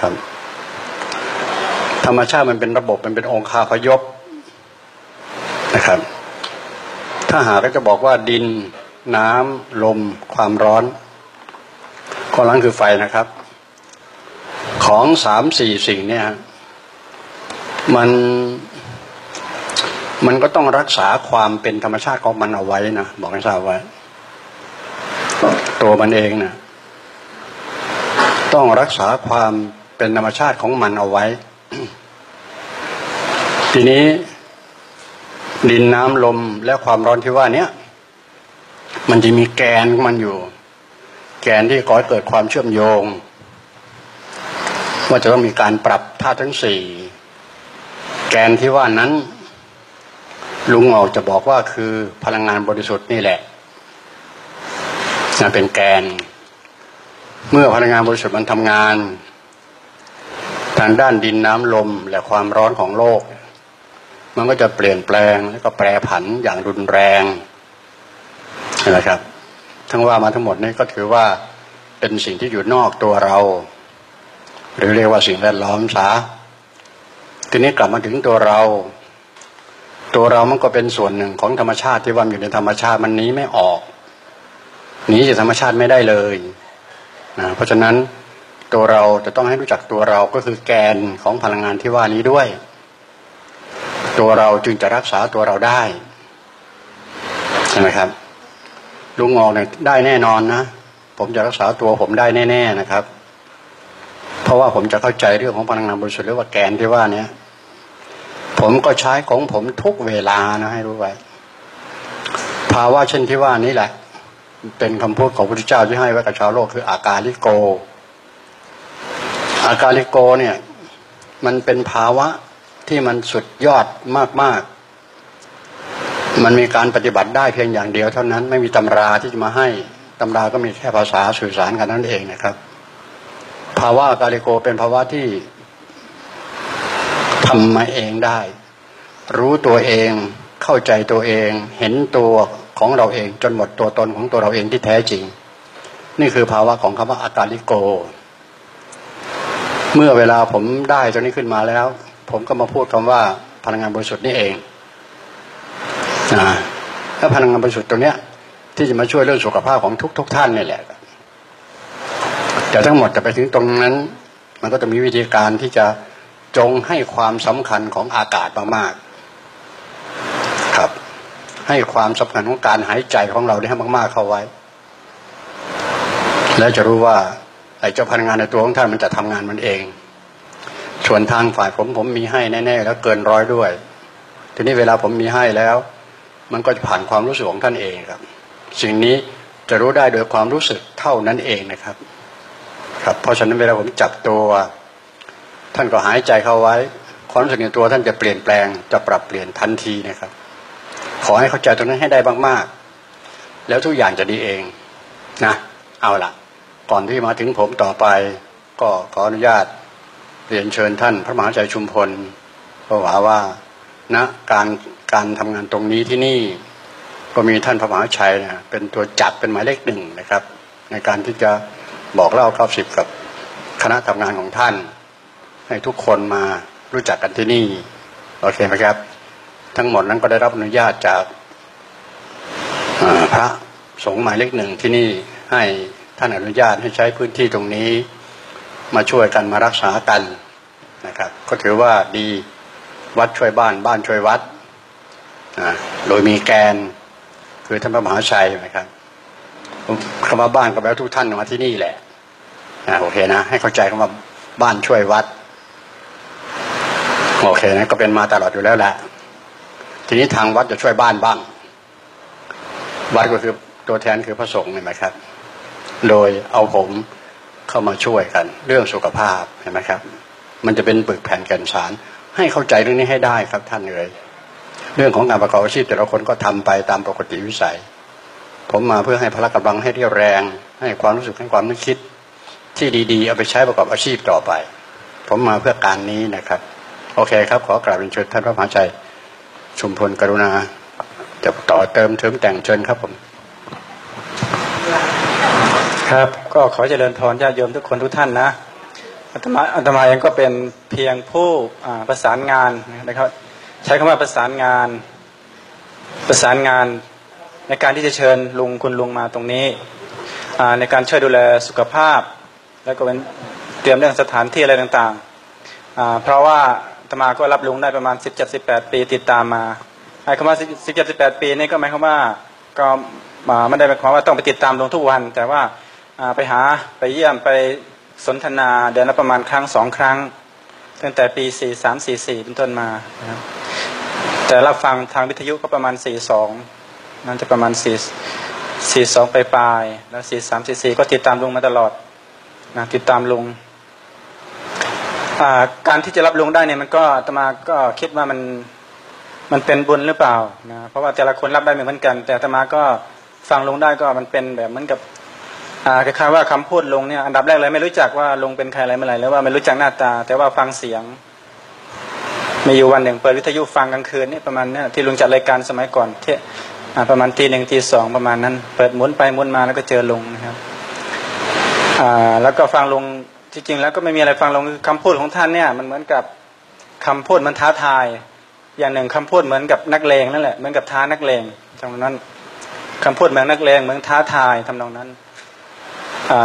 ครับ ธรรมชาติมันเป็นระบบมันเป็นองค์คาพยพนะครับ ถ้าหาก็จะบอกว่าดิน น้ำลม ความร้อนข้อร้อนคือไฟนะครับ ของสามสี่สิ่งเนี่ยมันมันก็ต้องรักษาความเป็นธรรมชาติของมันเอาไว้นะบอกให้ทราบไว้ ตัวมันเองนะต้องรักษาความ เป็นธรรมชาติของมันเอาไว้ ทีนี้ ดินน้ำลมและความร้อนที่ว่านี้มันจะมีแกนของมันอยู่ แกนที่ก่อให้เกิดความเชื่อมโยง ว่าจะต้องมีการปรับธาตุทั้งสี่แกนที่ว่านั้น ลุงออกจะบอกว่าคือพลังงานบริสุทธิ์นี่แหละนั่นเป็นแกน เมื่อพลังงานบริสุทธิ์มันทำงาน ทางด้านดินน้ำลมและความร้อนของโลก มันก็จะเปลี่ยนแปลงแล้วก็แปรผันอย่างรุนแรงนะครับ ทั้งว่ามาทั้งหมดนี้ก็ถือว่าเป็นสิ่งที่อยู่นอกตัวเรา หรือเรียกว่าสิ่งแวดล้อมซะทีนี้กลับมาถึงตัวเรา ตัวเรามันก็เป็นส่วนหนึ่งของธรรมชาติที่ว่าอยู่ในธรรมชาติมันนี้ไม่ออกหนีจากธรรมชาติไม่ได้เลยนะเพราะฉะนั้น ตัวเราจะต้องให้รู้จักตัวเราก็คือแกนของพลังงานที่ว่านี้ด้วย ตัวเราจึงจะรักษาตัวเราได้ใช่ไหมครับ ลุงงอกเนี่ยได้แน่นอนนะผมจะรักษาตัวผมได้แน่ ๆนะครับ เพราะว่าผมจะเข้าใจเรื่องของพลังงานบริสุทธิ์หรือว่าแกนที่ว่านี้ผมก็ใช้ของผมทุกเวลานะให้รู้ไว้ภาวะเช่นที่ว่านี้แหละ เป็นคำพูดของพระพุทธเจ้าที่ให้ไว้กับชาวโลกคืออากาลิโก อากาลิโกเนี่ย มันเป็นภาวะที่มันสุดยอดมาก ๆ มันมีการปฏิบัติได้เพียงอย่างเดียวเท่านั้น ไม่มีตำราที่จะมาให้ตำราก็มีแค่ภาษาสื่อสารกันนั่นเองนะครับ ภาวะอากาลิโกเป็นภาวะที่ทำมาเองได้ รู้ตัวเองเข้าใจตัวเอง เห็นตัวของเราเองจนหมดตัวตนของตัวเราเองที่แท้จริง นี่คือภาวะของคำว่าอากาลิโก เมื่อเวลาผมได้ตรงนี้ขึ้นมาแล้ว ผมก็มาพูดคำว่าพลังงานบริสุทธิ์นี่เองนะถ้าพลังงานบริสุทธิ์ตรงเนี้ย ที่จะมาช่วยเรื่องสุขภาพของทุกๆทท่านนี่แหละแต่ทั้งหมดจะไปถึงตรงนั้น มันก็จะมีวิธีการที่จะจงให้ความสำคัญของอากาศมากๆครับ ให้ความสำคัญของการหายใจของเราได้ให้มาก ๆเข้าไว้ แล้วจะรู้ว่า เจ้าพลังงานในตัวของท่านมันจะทำงานมันเอง ส่วนทางฝ่ายผมผมมีให้แน่ๆแล้วเกินร้อยด้วย ทีนี้เวลาผมมีให้แล้ว มันก็จะผ่านความรู้สึกของท่านเองครับ สิ่งนี้จะรู้ได้โดยความรู้สึกเท่านั้นเองนะครับ ครับเพราะฉะนั้นเวลาผมจับตัว ท่านก็หายใจเข้าไว้ ความรู้สึกในตัวท่านจะเปลี่ยนแปลงจะปรับเปลี่ยนทันทีนะครับ ขอให้เข้าใจตรงนั้นให้ได้มากๆ แล้วทุกอย่างจะดีเองนะ เอาละ ก่อนที่มาถึงผมต่อไป ก็ขออนุญาตเรียนเชิญท่านพระมหาใจชุมพลก็ว่าว่าณนะการการทำงานตรงนี้ที่นี่ก็มีท่านพระมหาชัยนะเป็นตัวจับเป็นหมายเลขหนึ่งนะครับ ในการที่จะบอกเล่าครอบสิบกับคณะทำงานของท่าน ให้ทุกคนมารู้จักกันที่นี่โอเคไหมครับ ทั้งหมดนั้นก็ได้รับอนุญาตจากพระสงฆ์หมายเลขหนึ่งที่นี่ให้ ท่านอนุญาตให้ใช้พื้นที่ตรงนี้ มาช่วยกันมารักษากันนะครับ ก็ถือว่าดีวัดช่วยบ้านบ้านช่วยวัดโดยมีแกนคือท่านพระมหาชัยนะครับคำว่าบ้านก็แปลว่าทุกท่านมาที่นี่แหละโอเคนะ ให้เข้าใจคำว่าบ้านช่วยวัดโอเคนะก็เป็นมาตลอดอยู่แล้วแหละทีนี้ทางวัดจะช่วยบ้านบ้าง วัดก็คือตัวแทนคือพระสงฆ์เห็นไหมครับ โดยเอาผมเข้ามาช่วยกัน เรื่องสุขภาพเห็นไหมครับ มันจะเป็นปึกแผ่นแก่นสาร ให้เข้าใจเรื่องนี้ให้ได้ครับท่านเลยเรื่องของการประกอบอาชีพแต่ละคนก็ทำไปตามปกติวิสัย ผมมาเพื่อให้พละกำลังให้เรียวแรง ให้ความรู้สึกให้ความนึกคิด ที่ดีๆ เอาไปใช้ประกอบอาชีพต่อไป ผมมาเพื่อการนี้นะครับ โอเคครับ ขอกราบเรียนเชิญท่านพระมหาชัยชุมพลกรุณาจะต่อเติมเติมแต่งเชิญครับผม ครับก็ขอเจริญพรญาติโยมทุกคนทุกท่านนะอาตมาอาตมาเองก็เป็นเพียงผู้ประสานงานนะครับใช้คำว่าประสานงานประสานงานในการที่จะเชิญลุงคุณลุงมาตรงนี้ในการช่วยดูแลสุขภาพ แล้วก็เป็นเตรียมเรื่องสถานที่อะไรต่างๆ เพราะว่าอาตมาก็รับลุงได้ประมาณ 17-18 ปีติดตามมาไอ้คำว่า17-18 ปีนี่ก็หมายความว่าก็ไม่ได้หมายความว่าต้องไปติดตามลุงทุกวัน แต่ว่า ไปหาไปเยี่ยมไปสนทนาเดือนละประมาณครั้งสองครั้ง ตั้งแต่ปีสี่สามสี่สี่เป็นต้นมานะแต่รับฟังทางวิทยุก็ประมาณสี่สองนั่นจะประมาณสี่สี่สองไปปลายแล้วสี่สามสี่สี่ก็ติดตามลุงมาตลอดนะติดตามลุงการที่จะรับลุงได้เนี่ยมันก็ตมาก็คิดว่ามันมันเป็นบุญหรือเปล่านะเพราะว่าแต่ละคนรับได้ไม่เหมือนกัน แต่ตมาก็ฟังลุงได้ก็มันเป็นแบบเหมือนกับ คล้ายๆว่าคำพูดลงเนี่ยอันดับแรกเลยไม่รู้จักว่าลงเป็นใครอะไรเมื่อไหร่แล้วว่าไม่รู้จักหน้าตา แต่ว่าฟังเสียง มีอยู่วันหนึ่งเปิดวิทยุฟังกลางคืนนี่ประมาณนี้ที่ลุงจัดรายการสมัยก่อนเที่ประมาณตีหนึ่งตีสองประมาณนั้น เปิดหมุนไปหมุนมาแล้วก็เจอลุงนะครับอ่าแล้วก็ฟังลุงจริงๆแล้วก็ไม่มีอะไรฟังลงคือคำพูดของท่านเนี่ย มันเหมือนกับคำพูดมันท้าทาย อย่างหนึ่งคำพูดเหมือนกับนักเลงนั่นแหละเหมือนกับท้านักเลงตรงนั้นคำพูดเหมือนนักเลงเหมือนท้าทายทำนองนั้น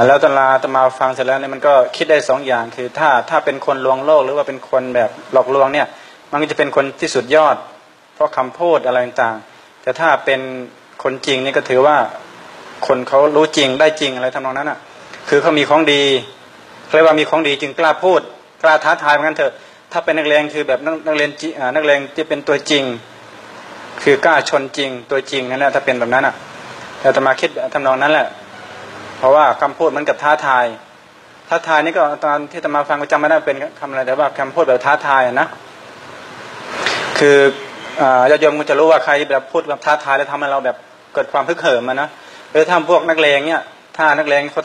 แล้วตลาตมาฟังเสร็จแล้วเนี่ยมันก็คิดได้สองอย่างคือ ถ้าถ้าเป็นคนลวงโลกหรือว่าเป็นคนแบบหลอกลวงเนี่ย มันก็จะเป็นคนที่สุดยอด เพราะคำพูดอะไรต่างๆ แต่ถ้าเป็นคนจริงนี่ก็ถือว่าคนเขารู้จริงได้จริงอะไรทำนองนั้นอะ คือเขามีของดีเรียกว่ามีของดีจึงกล้าพูด กล้าท้าทายเหมือนกันเถอะถ้าเป็นนักเลงคือแบบนักเลงนักเลงที่เป็นตัวจริง คือกล้าชนจริงตัวจริงนั่นแหละถ้าเป็นแบบนั้นอะแต่ตมาคิดทำนองนั้นแหละ เพราะว่าคำพูดมือนกับท้าทาย ท้าทายนี่ก็ตอนที่ตมาฟังก็จำไม่ได้เป็นคำอะไรแต่ว่าคำพูดแบบท้าทายนะ คือญาติโยมก็จะรู้ว่าใครแบบพูดแบบท้าทายแล้วทำให้เราแบบเกิดความพึกเหิมนะหรือถ้าพวกนักเลงเนี่ยถ้านักเลงเขา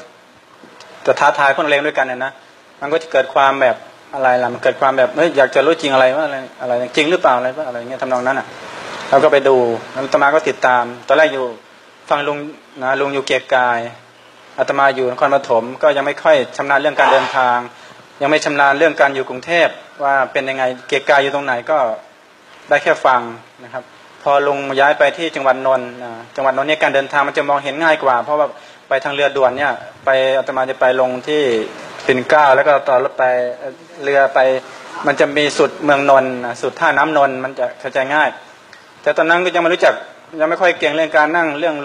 จะท้าทายคนเลงด้วยกันเนี่ยนะมันก็จะเกิดความแบบอะไรล่ะมันเกิดความแบบเฮ้ยอยากจะรู้จริงอะไรว่าอะไรอะไรจริงหรือเปล่าอะไรว่าอะไรเงี้ยทำนองนั้นอะเราก็ไปดูแล้วตมาก็ติดตาม ตอนแรกอยู่ฟังลุงนะลุงอยู่เกียรกาย อาตมาอยู่นครปฐมก็ยังไม่ค่อยชำนาญเรื่องการเดินทาง ยังไม่ชำนาญเรื่องการอยู่กรุงเทพว่าเป็นยังไงเกียรกายอยู่ตรงไหนก็ได้แค่ฟังนะครับ พอลงย้ายไปที่จังหวัดนนท์จังหวัดนนท์เนี่ยการเดินทางมันจะมองเห็นง่ายกว่า เพราะว่าไปทางเรือด่วนเนี่ยไปอาตมาจะไปลงที่ปิ่นเก้าแล้วก็ต่อรถไปเรือไป มันจะมีสุดเมืองนนท์สุดท่าน้ำนนท์มันจะเข้าใจง่าย แต่ตอนนั้นก็ยังไม่รู้จัก ยังไม่ค่อยเก่งเรื่องการนั่งเรื่อง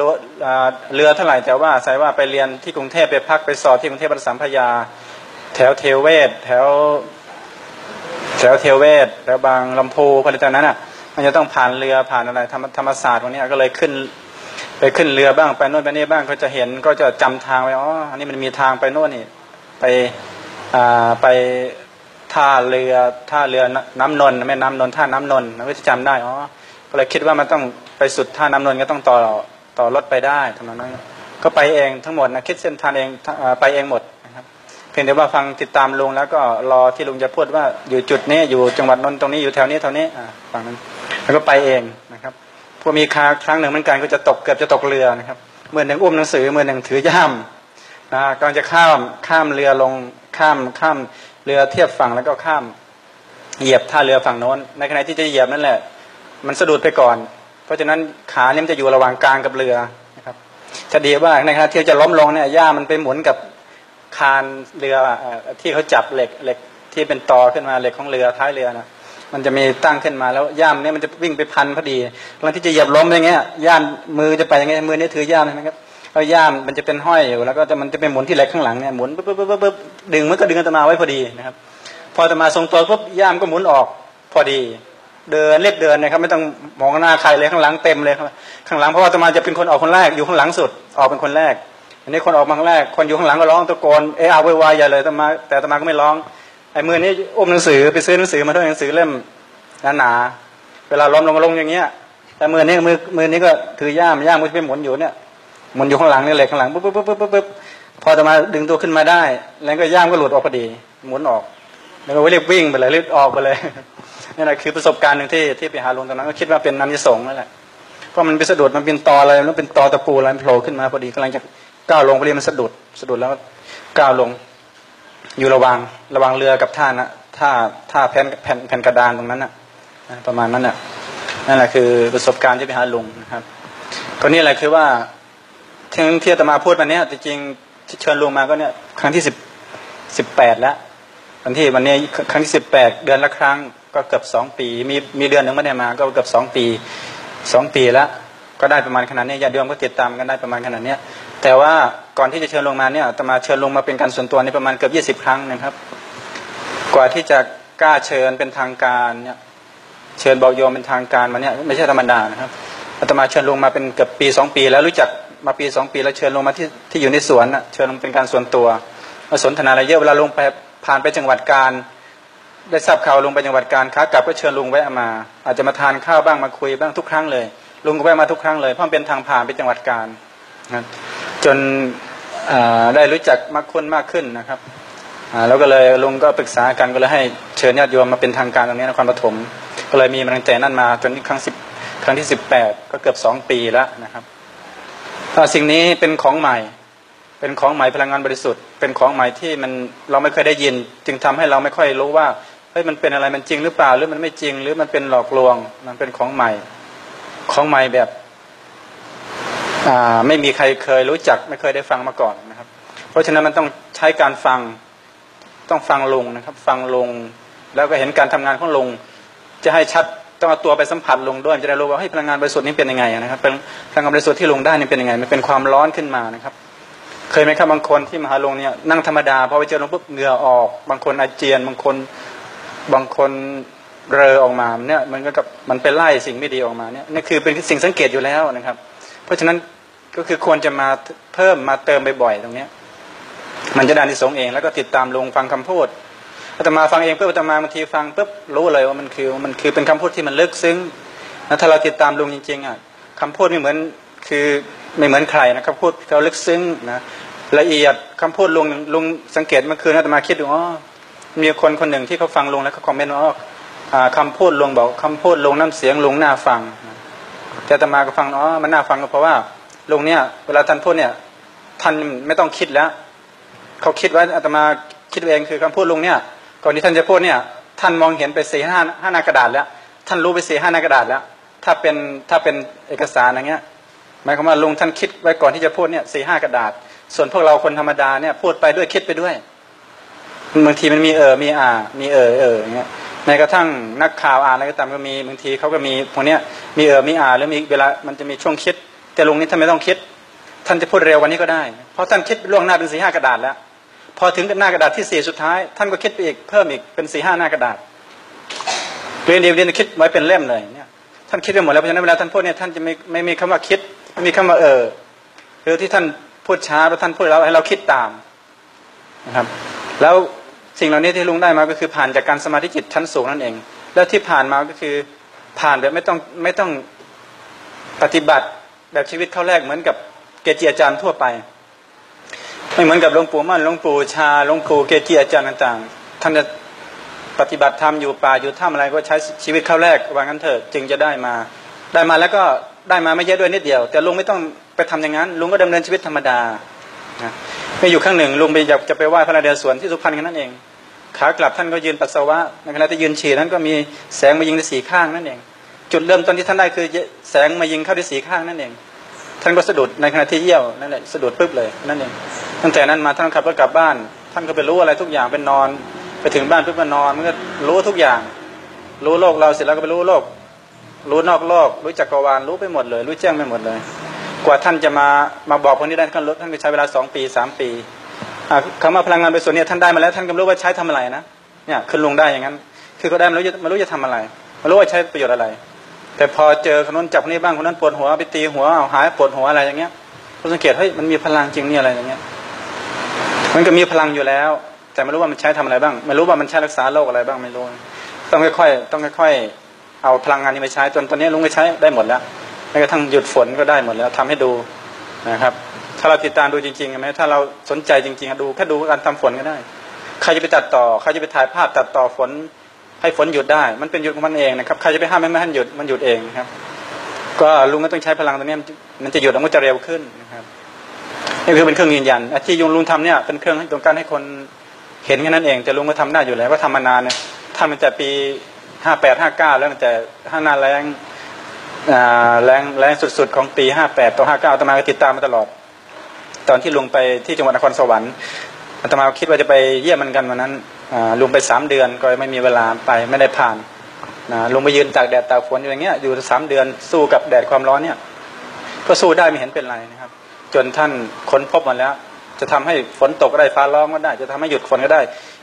เรือเท่าไหร่แต่ว่าใส่ว่าไปเรียนที่กรุงเทพไปพักไปสอบที่กรุงเทพประสัมพยา แถวเทวเวศแถวแถวเทวเวศแถวบางลำพูพอดีตอนนั้นอะ มันจะต้องผ่านเรือผ่านอะไรธรรมธรรมศาสตร์วันนี้ก็เลยขึ้น ไปขึ้นเรือบ้างไปโน่นไปนี่บ้างก็จะเห็นก็จะจำทางไว้อ๋ออันนี้มันมีทางไปโน่นนี่ไปอ่าไปท่าเรือท่าเรือน้ำนนแม่น้ำนนท่าน้ำนนเราก็จะจำได้อ๋อ ก็เลยคิดว่ามันต้องไปสุดท่าน้ำนนก็ต้องต่อต่อรถไปได้ทำนองนั้นก็ไปเองทั้งหมดนะคิดเส้นทางเองไปเองหมดนะครับเพียงแต่ว่าฟังติดตามลุงแล้วก็รอที่ลุงจะพูดว่าอยู่จุดนี้อยู่จังหวัดนนท์ตรงนี้อยู่แถวนี้แถวนี้อ่าฝั่งนั้นแล้วก็ไปเองนะครับพวกมีคาครั้งหนึ่งเหมือนกันก็จะตกเกือบจะตกเรือนะครับเมื่อหนึ่งอุ้มหนังสือเมื่อหนึ่งถือย่ามนะกำลังจะข้ามข้ามเรือลงข้ามข้ามเรือเทียบฝั่งแล้วก็ข้าม เหยียบท่าเรือฝั่งโน้น ในขณะที่จะเหยียบนั่นแหละ มันสะดุดไปก่อน เพราะฉะนั้นขาเนี่ยจะอยู่ระหว่างกลางกับเรือนะครับจะดีว่าในขณะที่จะล้มลงเนี่ยย่ามันไปหมุนกับคานเรือที่เขาจับเหล็กเหล็กที่เป็นตอขึ้นมาเหล็กของเรือท้ายเรือนะมันจะมีตั้งขึ้นมาแล้วย่ามเนี่ยมันจะวิ่งไปพันพอดีกำลังที่จะเหยียบล้มอย่างเงี้ยย่ามมือจะไปอย่างเงี้ยมือนี้ถือย่ามนะครับแล้วย่ามมันจะเป็นห้อยอยู่แล้วก็มันจะเป็นหมุนที่เหล็กข้างหลังเนี่ยหมุนปุ๊บปุ๊บปุ๊บปุ๊บดึงมันก็ดึงอัตมาไว้พอดีนะครับ พออัตมาทรงตัวปุ๊บย่ามก็หมุนออกพอดี เดินเล็กเดินนะครับไม่ต้องมองหน้าใครเลยข้างหลังเต็มเลยครับข้างหลังเพราะว่าตมาจะเป็นคนออกคนแรกอยู่ข้างหลังสุดออกเป็นคนแรก อันนี้คนออกมาข้างแรกคนอยู่ข้างหลังก็ร้องตะโกนเอออาวายใหญ่เลยตมาแต่ตมาก็ไม่ร้องไอ้มือนี้อุ้มหนังสือไปซื้อหนังสือมาด้วยหนังสือเล่มหนาๆเวลาล้มลงมาลงอย่างเงี้ยแต่มือนี้มือมือนี้ก็ถือย่ามย่ามมันจะไปหมุนอยู่เนี่ยหมุนอยู่ข้างหลังนี่เลยข้างหลังปุ๊บปุ๊บปุ๊บปุ๊บปุ๊บพอจะมาดึงตัวขึ้นมาได้ แล้วก็ย่ามก็หลุดออกพอดีหมุนออกแล้วก็รีบวิ่งไปเลยรีบออกไปเลย นี่แหละคือประสบการณ์หนึ่งที่ที่ไปหาลงตอนนั้นก็คิดว่าเป็นน้ำยสงนั่นแหละเพราะมันไปสะดุดมันเป็นตออะไรแล้วเป็นตอตะปูอะไรโผล่ขึ้นมาพอดีกำลังจะก้าวลงพอดีมันสะดุดสะดุดแล้วก้าวลง อยู่ระวังระวังเรือกับท่านะท่าท่าแผ่นแผ่นแผ่นกระดานตรงนั้นนะนะประมาณนั้นน่ะนั่นแหละคือประสบการณ์ที่ไปหาลุงนะครับก็นี่แหละคือว่าที่ที่อาตมาพูดมาเนี้ยจริงเชิญลุงมาก็เนี่ยครั้งที่สิบสิบแปดแล้ว วันที่วันนี้ครั้งที่สิบแปดเดือนละครั้งก็เกือบสองปี มีมีเดือนหนึ่งไม่ได้มา ก็เกือบสองปีสองปีแล้วก็ได้ประมาณขนาดนี้ญาติโยมก็ติดตามกันได้ประมาณขนาดนี้แต่ว่าก่อนที่จะเชิญลงมาเนี่ยตมาเชิญลงมาเป็นการส่วนตัวในประมาณเกือบยี่สิบครั้งนะครับ กว่าที่จะกล้าเชิญเป็นทางการเนี่ยเชิญเบาโยมเป็นทางการมาเนี่ยไม่ใช่ธรรมดานะครับอาตมาเชิญลงมาเป็นเกือบปีสองปี แล้วรู้จักมาปีสองปีแล้วเชิญลงมาที่ที่อยู่ในสวนน่ะเชิญลงเป็นการส่วนตัวมาสนทนาอะไรเยอะเวลาลงไป ผ่านไปจังหวัดการได้ทราบข่าวลุงไปจังหวัดการค้ากลับก็เชิญลุงแวะมา อาจจะมาทานข้าวบ้างมาคุยบ้างทุกครั้งเลย ลุงก็แวะมาทุกครั้งเลยเพราะมันเป็นทางผ่านไปจังหวัดการนะจนได้รู้จักมากขึ้นมากขึ้นนะครับแล้วก็เลยลุงก็ปรึกษากันก็เลยให้เชิญญาติโยมมาเป็นทางการตรงนี้นครปฐมก็เลยมีกำลังใจนั่นมาจนครั้งสิบครั้งที่สิบแปดก็เกือบสองปีแล้วนะครับสิ่งนี้เป็นของใหม่ เป็นของใหม่พลังงานบริสุทธิ์ เป็นของใหม่ที่มันเราไม่เคยได้ยิน จึงทำให้เราไม่ค่อยรู้ว่าเฮ้ยมันเป็นอะไรมันจริงหรือเปล่าหรือมันไม่จริง หรือมันเป็นหลอกลวง มันเป็นของใหม่ ของใหม่แบบอ่าไม่มีใครเคยรู้จักไม่เคยได้ฟังมาก่อนนะครับ เพราะฉะนั้นมันต้องใช้การฟังต้องฟังลุงนะครับ ฟังลุงแล้วก็เห็นการทำงานของลุงจะให้ชัดต้องเอาตัวไปสัมผัสลุงด้วยจะได้รู้ว่าเฮ้พลังงานบริสุทธิ์นี้เป็นยังไงนะครับพลังงานบริสุทธิ์ที่ลุงได้นี่เป็นยังไงมันเป็นความร้อนขึ้นมานะครับ เคยไหมครับบางคนที่มาหาลงเนี่ยนั่งธรรมดาพอไปเจอลงปุ๊บเหงื่อออก บางคนอาเจียน บางคนบางคนเรอออกมาเนี่ยมันก็กับมันไปไล่สิ่งไม่ดีออกมาเนี่ยนี่คือเป็นสิ่งสังเกตอยู่แล้วนะครับ เพราะฉะนั้นก็คือควรจะมาเพิ่มมาเติมบ่อยๆตรงเนี้ยมันจะได้นิสงส์เองแล้วก็ติดตามลงฟังคำพูดอาตมาฟังเองปุ๊บอาตมาบางทีฟังปุ๊บรู้เลยว่ามันคือมันคือเป็นคำพูดที่มันลึกซึ้งแล้วถ้าเราติดตามลงจริงๆอะคำพูดไม่เหมือน คือไม่เหมือนใครนะคำพูดเขาลึกซึ้งนะละเอียดคำพูดลุงลุงสังเกตเมื่อคืนอาตมาคิดดูอ๋อมีคนคนหนึ่งที่เขาฟังลุงแล้วเขาคอมเมนต์ว่าคำพูดลุงบอกคำพูดลุงน้ำเสียงลุงน่าฟัง แต่อาตมาก็ฟังอ๋อมันน่าฟังก็เพราะว่าลุงเนี่ยเวลาท่านพูดเนี่ยท่านไม่ต้องคิดแล้วเขาคิดว่าอาตมาคิดเองคือคำพูดลุงเนี่ยก่อนที่ท่านจะพูดเนี่ยท่านมองเห็นไปสี่ห้าห้าน้ากระดาษแล้ว ท่านรู้ไปสี่ห้าหน้ากระดาษแล้ว ถ้าเป็นถ้าเป็นเอกสารอย่างเงี้ย หมายความว่าลุงท่านคิดไว้ก่อนที่จะพูดเนี่ยสี่ห้ากระดาษ ส่วนพวกเราคนธรรมดาเนี่ยพูดไปด้วยคิดไปด้วยบางทีมันมีเออมีอ่า มีเออเอออย่างเงี้ยแม้กระทั่งนักข่าวอ่านอะไรก็ตามก็มีบางทีเขาก็มีพวกเนี้ยมีเออมีอ่าแล้วมีเวลามันจะมีช่วงคิด แต่ลุงนี่ท่านไม่ต้องคิด ท่านจะพูดเร็ววันนี้ก็ได้ เพราะท่านคิดล่วงหน้าเป็นสี่ห้ากระดาษแล้ว พอถึงหน้ากระดาษที่สี่สุดท้าย ท่านก็คิดไปอีกเพิ่มอีกเป็นสี่ห้าหน้ากระดาษเรียนเดียวเรียนคิดไว้เป็นเล่มเลยเนี่ยท่านคิดไปหมดแล้วเพราะฉะนั้นเวลาท่านพูดเนี่ยท่านจะไม่ไม่มีคำว่าคิด ม่มีคำว่าเออคือที่ท่านพูดช้าแล้วท่านพูดแล้วให้เราคิดตามนะครับ แล้วสิ่งเหล่านี้ที่ลุงได้มาก็คือผ่านจากการสมาธิจิตชั้นสูงนั่นเอง แล้วที่ผ่านมาก็คือผ่านแบบไม่ต้องไม่ต้องปฏิบัติแบบชีวิตเข้าแรกเหมือนกับเกจิอาจารย์ทั่วไป ไม่เหมือนกับหลวงปู่มั่นหลวงปู่ชาหลวงปู่เกจิอาจารย์ต่างๆท่านจะปฏิบัติธรรมอยู่ป่าอยู่ถ้ำอะไรก็ใช้ชีวิตเข้าแรกว่างั้นเถิดจึงจะได้มา ได้มาแล้วก็ได้มาไม่เยอะด้วยนิดเดียว แต่ลุงไม่ต้องไปทำอย่างนั้น ลุงก็ดำเนินชีวิตธรรมดานะไม่อยู่ข้างหนึ่งลุงไปอยากจะไปไหว้พระนเรศวรที่สุพรรณกันนั่นเองขากลับท่านก็ยืนปัสสาวะในขณะที่ยืนฉี่นั้นก็มีแสงมายิงที่สีข้างนั่นเอง จุดเริ่มต้นที่ท่านได้คือแสงมายิงเข้าที่สีข้างนั่นเอง ท่านก็สะดุดในขณะที่เยี่ยวนั่นแหละสะดุดปุ๊บเลยนั่นเองตั้งแต่นั้นมาท่านขับรถกลับบ้าน ท่านก็ไปรู้อะไรทุกอย่างเป็นนอน ไปถึงบ้านปุ๊บก็นอนมันก็รู้ทุกอย่าง รู้โลกเราเสร็จแล้วก็ไปรู้โลก รู้นอกโลก รู้จักรวาลรู้ไปหมดเลย รู้แจ้งไปหมดเลย กว่าท่านจะมามาบอกพวกนี้ได้ท่านท่านก็ใช้เวลาสองปีสามปีคำว่าพลังงานบริสุทธิ์เนี่ยท่านได้มาแล้วท่านก็รู้ว่าใช้ทำอะไรนะเนี่ยขึ้นลงได้อย่างนั้น คือก็ได้ม่รู้จะม่รู้จะทำอะไรม่รู้ว่าใช้ประโยชน์อะไร แต่พอเจอคนนั้นจับคนนี้บ้างคนนั้นปวดหัวไปตีหัวเอาหายปวดหัวอะไรอย่างเงี้ยก็สังเกตเฮ้ยมันมีพลังจริงนี่อะไรอย่างเงี้ยมันก็มีพลังอยู่แล้ว แต่ไม่รู้ว่ามันใช้ทำอะไรบ้าง ไม่รู้ว่ามันใช้รักษาโรคอะไรบ้างไม่รู้ต้องค่อยๆต้องค่อยๆ เอาพลังงานนี้ไปใช้จนตอนนี้ลุงก็ใช้ได้หมดแล้วแม้กระทั่งหยุดฝนก็ได้หมดแล้วทำให้ดูนะครับ ถ้าเราติดตามดูจริงๆไหมถ้าเราสนใจจริงๆดูแค่ดูการทำฝนก็ได้ใครจะไปตัดต่อใครจะไปถ่ายภาพตัดต่อฝน ให้ฝนหยุดได้ มันเป็นหยุดของมันเองนะครับใครจะไปห้ามไม่ให้มันหยุดมันหยุดเองครับ ก็ลุงก็ต้องใช้พลังตรงนี้มันจะหยุดแล้วมันจะเร็วขึ้นนะครับนี่คือเป็นเครื่องยืนยันที่ยุงลุงทำเนี่ยเป็นเครื่องตรงการให้คนเห็นแค่นั้นเอง แต่ลุงก็ทำได้อยู่แล้วก็ทำมานานเนี่ยทำตั้งแต่ปี ห้าแปดห้าเก้าแล้วตั้งแต่ห้าหนาแรงอ่าแรงแรงสุดๆของปีห้าแปดต่อห้าเก้าอาตมาก็ติดตามมาตลอด ตอนที่ลุงไปที่จังหวัดนครสวรรค์อาตมาคิดว่าจะไปเยี่ยมมันกันวันนั้นลุงไปสามเดือนก็ไม่มีเวลาไปไม่ได้ผ่านนะลุงไปยืนตากแดดตากฝนอยู่อย่างเงี้ยอยู่สามเดือนสู้กับแดดความร้อนเนี่ย ก็สู้ได้ไม่เห็นเป็นไรนะครับ จนท่านค้นพบมาแล้ว จะทำให้ฝนตกก็ได้ฟ้าร้องก็ได้ จะทำให้หยุดฝนก็ได้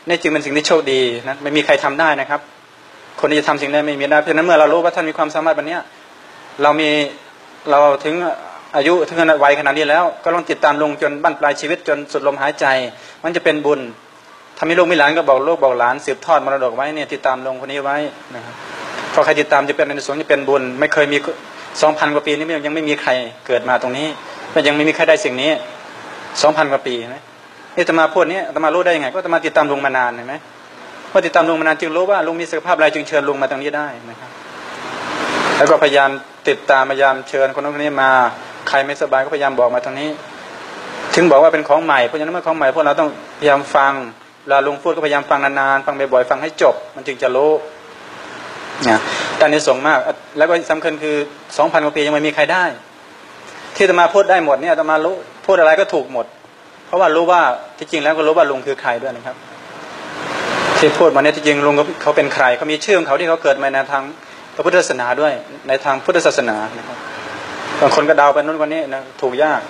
นี่จึงเป็นสิ่งที่โชคดีนะไม่มีใครทำได้นะครับ คนที่จะทำสิ่งนี้ไม่มีได้เพราะฉะนั้นเมื่อเรารู้ว่าท่านมีความสามารถแบบนี้เรามีเราถึงอายุถึงวัยขนาดนี้แล้ว ก็ต้องติดตามลุงจนบั้นปลายชีวิตจนสุดลมหายใจ มันจะเป็นบุญทำให้ลูกมีหลานก็บอกลูกบอกหลานสืบทอดมรดกไว้เนี่ยติดตามลุงคนนี้ไว้นะครับพอใครติดตามจะเป็นในสวนจะเป็นบุญ ไม่เคยมีสองพันกว่าปีนี้ยังไม่มีใครเกิดมาตรงนี้ก็ยังไม่มีใครได้สิ่งนี้สองพันกว่าปีนะนี่ตมาพูดนี้ตมารู้ได้ยังไง ก็ตมาติดตามลุงมานานเห็นไหม พอติดตามลุงมานานจึงรู้ว่าลุงมีสุขภาพอะไรจึงเชิญลุงมาตรงนี้ได้นะครับ แล้วก็พยายามติดตามพยายามเชิญคนนู้นคนนี้มา ใครไม่สบายก็พยายามบอกมาตรงนี้ ถึงบอกว่าเป็นของใหม่เพราะฉะนั้นเมื่อของใหม่พวกเราต้องพยายามฟังเวลาลุงพูดก็พยายามฟังนานๆฟังบ่อยๆฟังให้จบ มันจึงจะรู้นะแต่นี้ส่งมาก แล้วก็สำคัญคือสองพันกว่าปียังไม่มีใครได้ ที่จะมาพูดได้หมดเนี่ยจะมารู้พูดอะไรก็ถูกหมด เพราะว่ารู้ว่าที่จริงแล้วก็รู้ว่าลุงคือใครด้วยนะครับ ที่พูดมาเนี่ยที่จริงลุงเขาเป็นใครเขามีชื่อของเขาที่เขาเกิดมาในทางพระพุทธศาสนาด้วย ในทางพุทธศาสนานะครับบางคนก็เดาไปนู้นวันนี้นะถูกยาก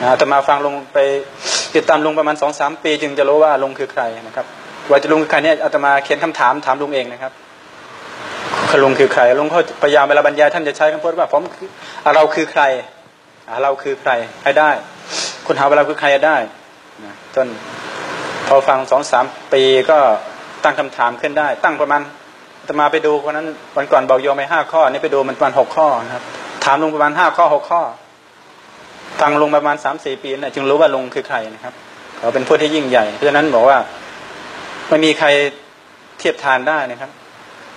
นะแต่มาฟังลุงไปติดตามลุงประมาณสองสามปี จึงจะรู้ว่าลุงคือใครนะครับว่าจะลุงคือใครเนี่ยอาตมาเขียนคำถามถามลุงเองนะครับลุงคือใครลุงเขาพยายามเวลาบรรยายท่านจะใช้คำพูดว่าผมเราคือใครเราคือใครให้ได้ คุณหาเวลาคือใครได้นะจนพอฟังสองสามปีก็ ตั้งคำถามขึ้นได้ ตั้งประมาณจะมาไปดูคนนั้นวันก่อนบอกโยมไปห้าข้อ นี่ไปดูมันประมาณหกข้อนะครับ ถามลุงประมาณห้าข้อหกข้อฟังลุงประมาณสามสี่ปีนะจึงรู้ว่าลุงคือใครนะครับเขาเป็นผู้ที่ยิ่งใหญ่ เพราะฉะนั้นบอกว่าไม่มีใครเทียบทานได้นะครับ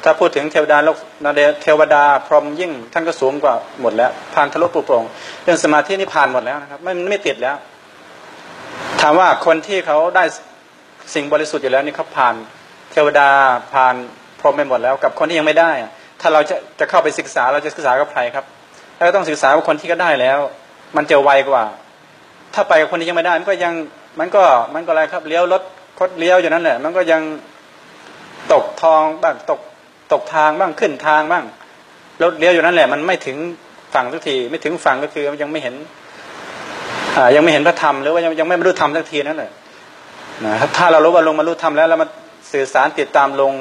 ถ้าพูดถึงเทวดาโลกนาเดเทวดาพรหมยิ่ง ท่านก็สูงกว่าหมดแล้วผ่านทะลุปุโปร่งเรื่องสมาธินี่ผ่านหมดแล้วนะครับไม่ไม่ติดแล้ว ถามว่าคนที่เขาได้สิ่งบริสุทธิ์อยู่แล้วนี่เขาผ่าน เทวดาผ่านพรหมไปหมดแล้วกับคนที่ยังไม่ได้ ถ้าเราจะจะเข้าไปศึกษาเราจะศึกษากับใครครับเราต้องศึกษากับคนที่ก็ได้แล้ว มันจะไวกว่า ถ้าไปกับคนที่ยังไม่ได้ มันก็ยังมันก็มันก็อะไรครับเลี้ยวรถคดเลี้ยวอยู่นั่นแหละ มันก็ยังตกทองบ้างตกตกทางบ้างขึ้นทางบ้างรถเลี้ยวอยู่นั่นแหละ มันไม่ถึงฝั่งสักทีไม่ถึงฝั่งก็คือยังไม่เห็นอ่ายังไม่เห็นพระธรรมหรือว่ายังยังไม่บรรลุธรรมสักทีนั่นแหละนะถ้าเรารู้ว่าลงบรรลุธรรมแล้วแล้วมา สื่อสารติดตามลง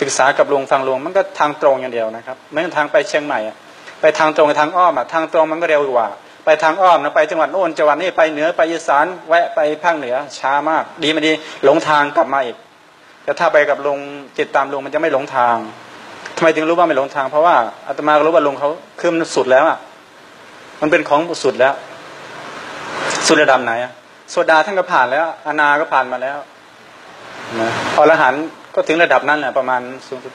ศึกษากับลงฟังลงมันก็ทางตรงอย่างเดียวนะครับไม่ใช่ทางไปเชียงใหม่อะไปทางตรงกับทางอ้อมอะทางตรงมันก็เร็วกว่า ไปทางอ้อมนะไปจังหวัดโน้นจังหวัดนี้ไปเหนือไปอีสานแวะไปภาคเหนือช้ามาก ดีไม่ดีหลงทางกลับมาอีกแต่ถ้าไปกับลงติดตามลงมันจะไม่หลงทางทำไมถึงรู้ว่าไม่หลงทาง เพราะว่าอาตมารู้ว่าลงเขาคือมันสุดแล้วอะมันเป็นของสุดแล้ว สุดระดับไหนอะโซดาท่านก็ผ่านแล้วอนาก็ผ่านมาแล้ว นะอรหันต์ก็ถึงระดับนั้นแหละประมาณสูงสุด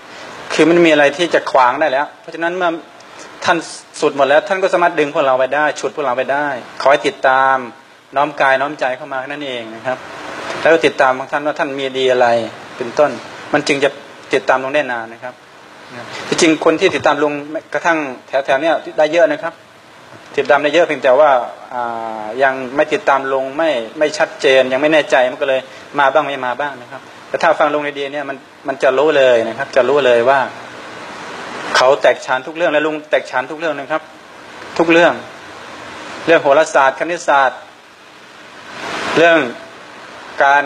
คือมันมีอะไรที่จะขวางได้แล้ว เพราะฉะนั้นเมื่อท่านสุดหมดแล้ว ท่านก็สามารถดึงพวกเราไปได้ ฉุดพวกเราไปได้ ขอให้ติดตามน้อมกายน้อมใจเข้ามานั่นเองนะครับ แล้วติดตามของท่านว่าท่านมีดีอะไรเป็นต้น มันจึงจะติดตามลงได้นานนะครับที่จริงคนที่ติดตามลุงกระทั่งแถวๆเนี้ยได้เยอะนะครับ ติดตามได้เยอะเพียงแต่ว่ายังไม่ติดตามลงไม่ไม่ชัดเจน ยังไม่แน่ใจมันก็เลยมาบ้างไม่มาบ้างนะครับ แต่ถ้าฟังลงในดีเนี่ยมันมันจะรู้เลยนะครับ จะรู้เลยว่า เขาแตกฉานทุกเรื่องและลุงแตกฉานทุกเรื่องนะครับ ทุกเรื่อง เรื่องโหราศาสตร์คณิตศาสตร์ เรื่องการ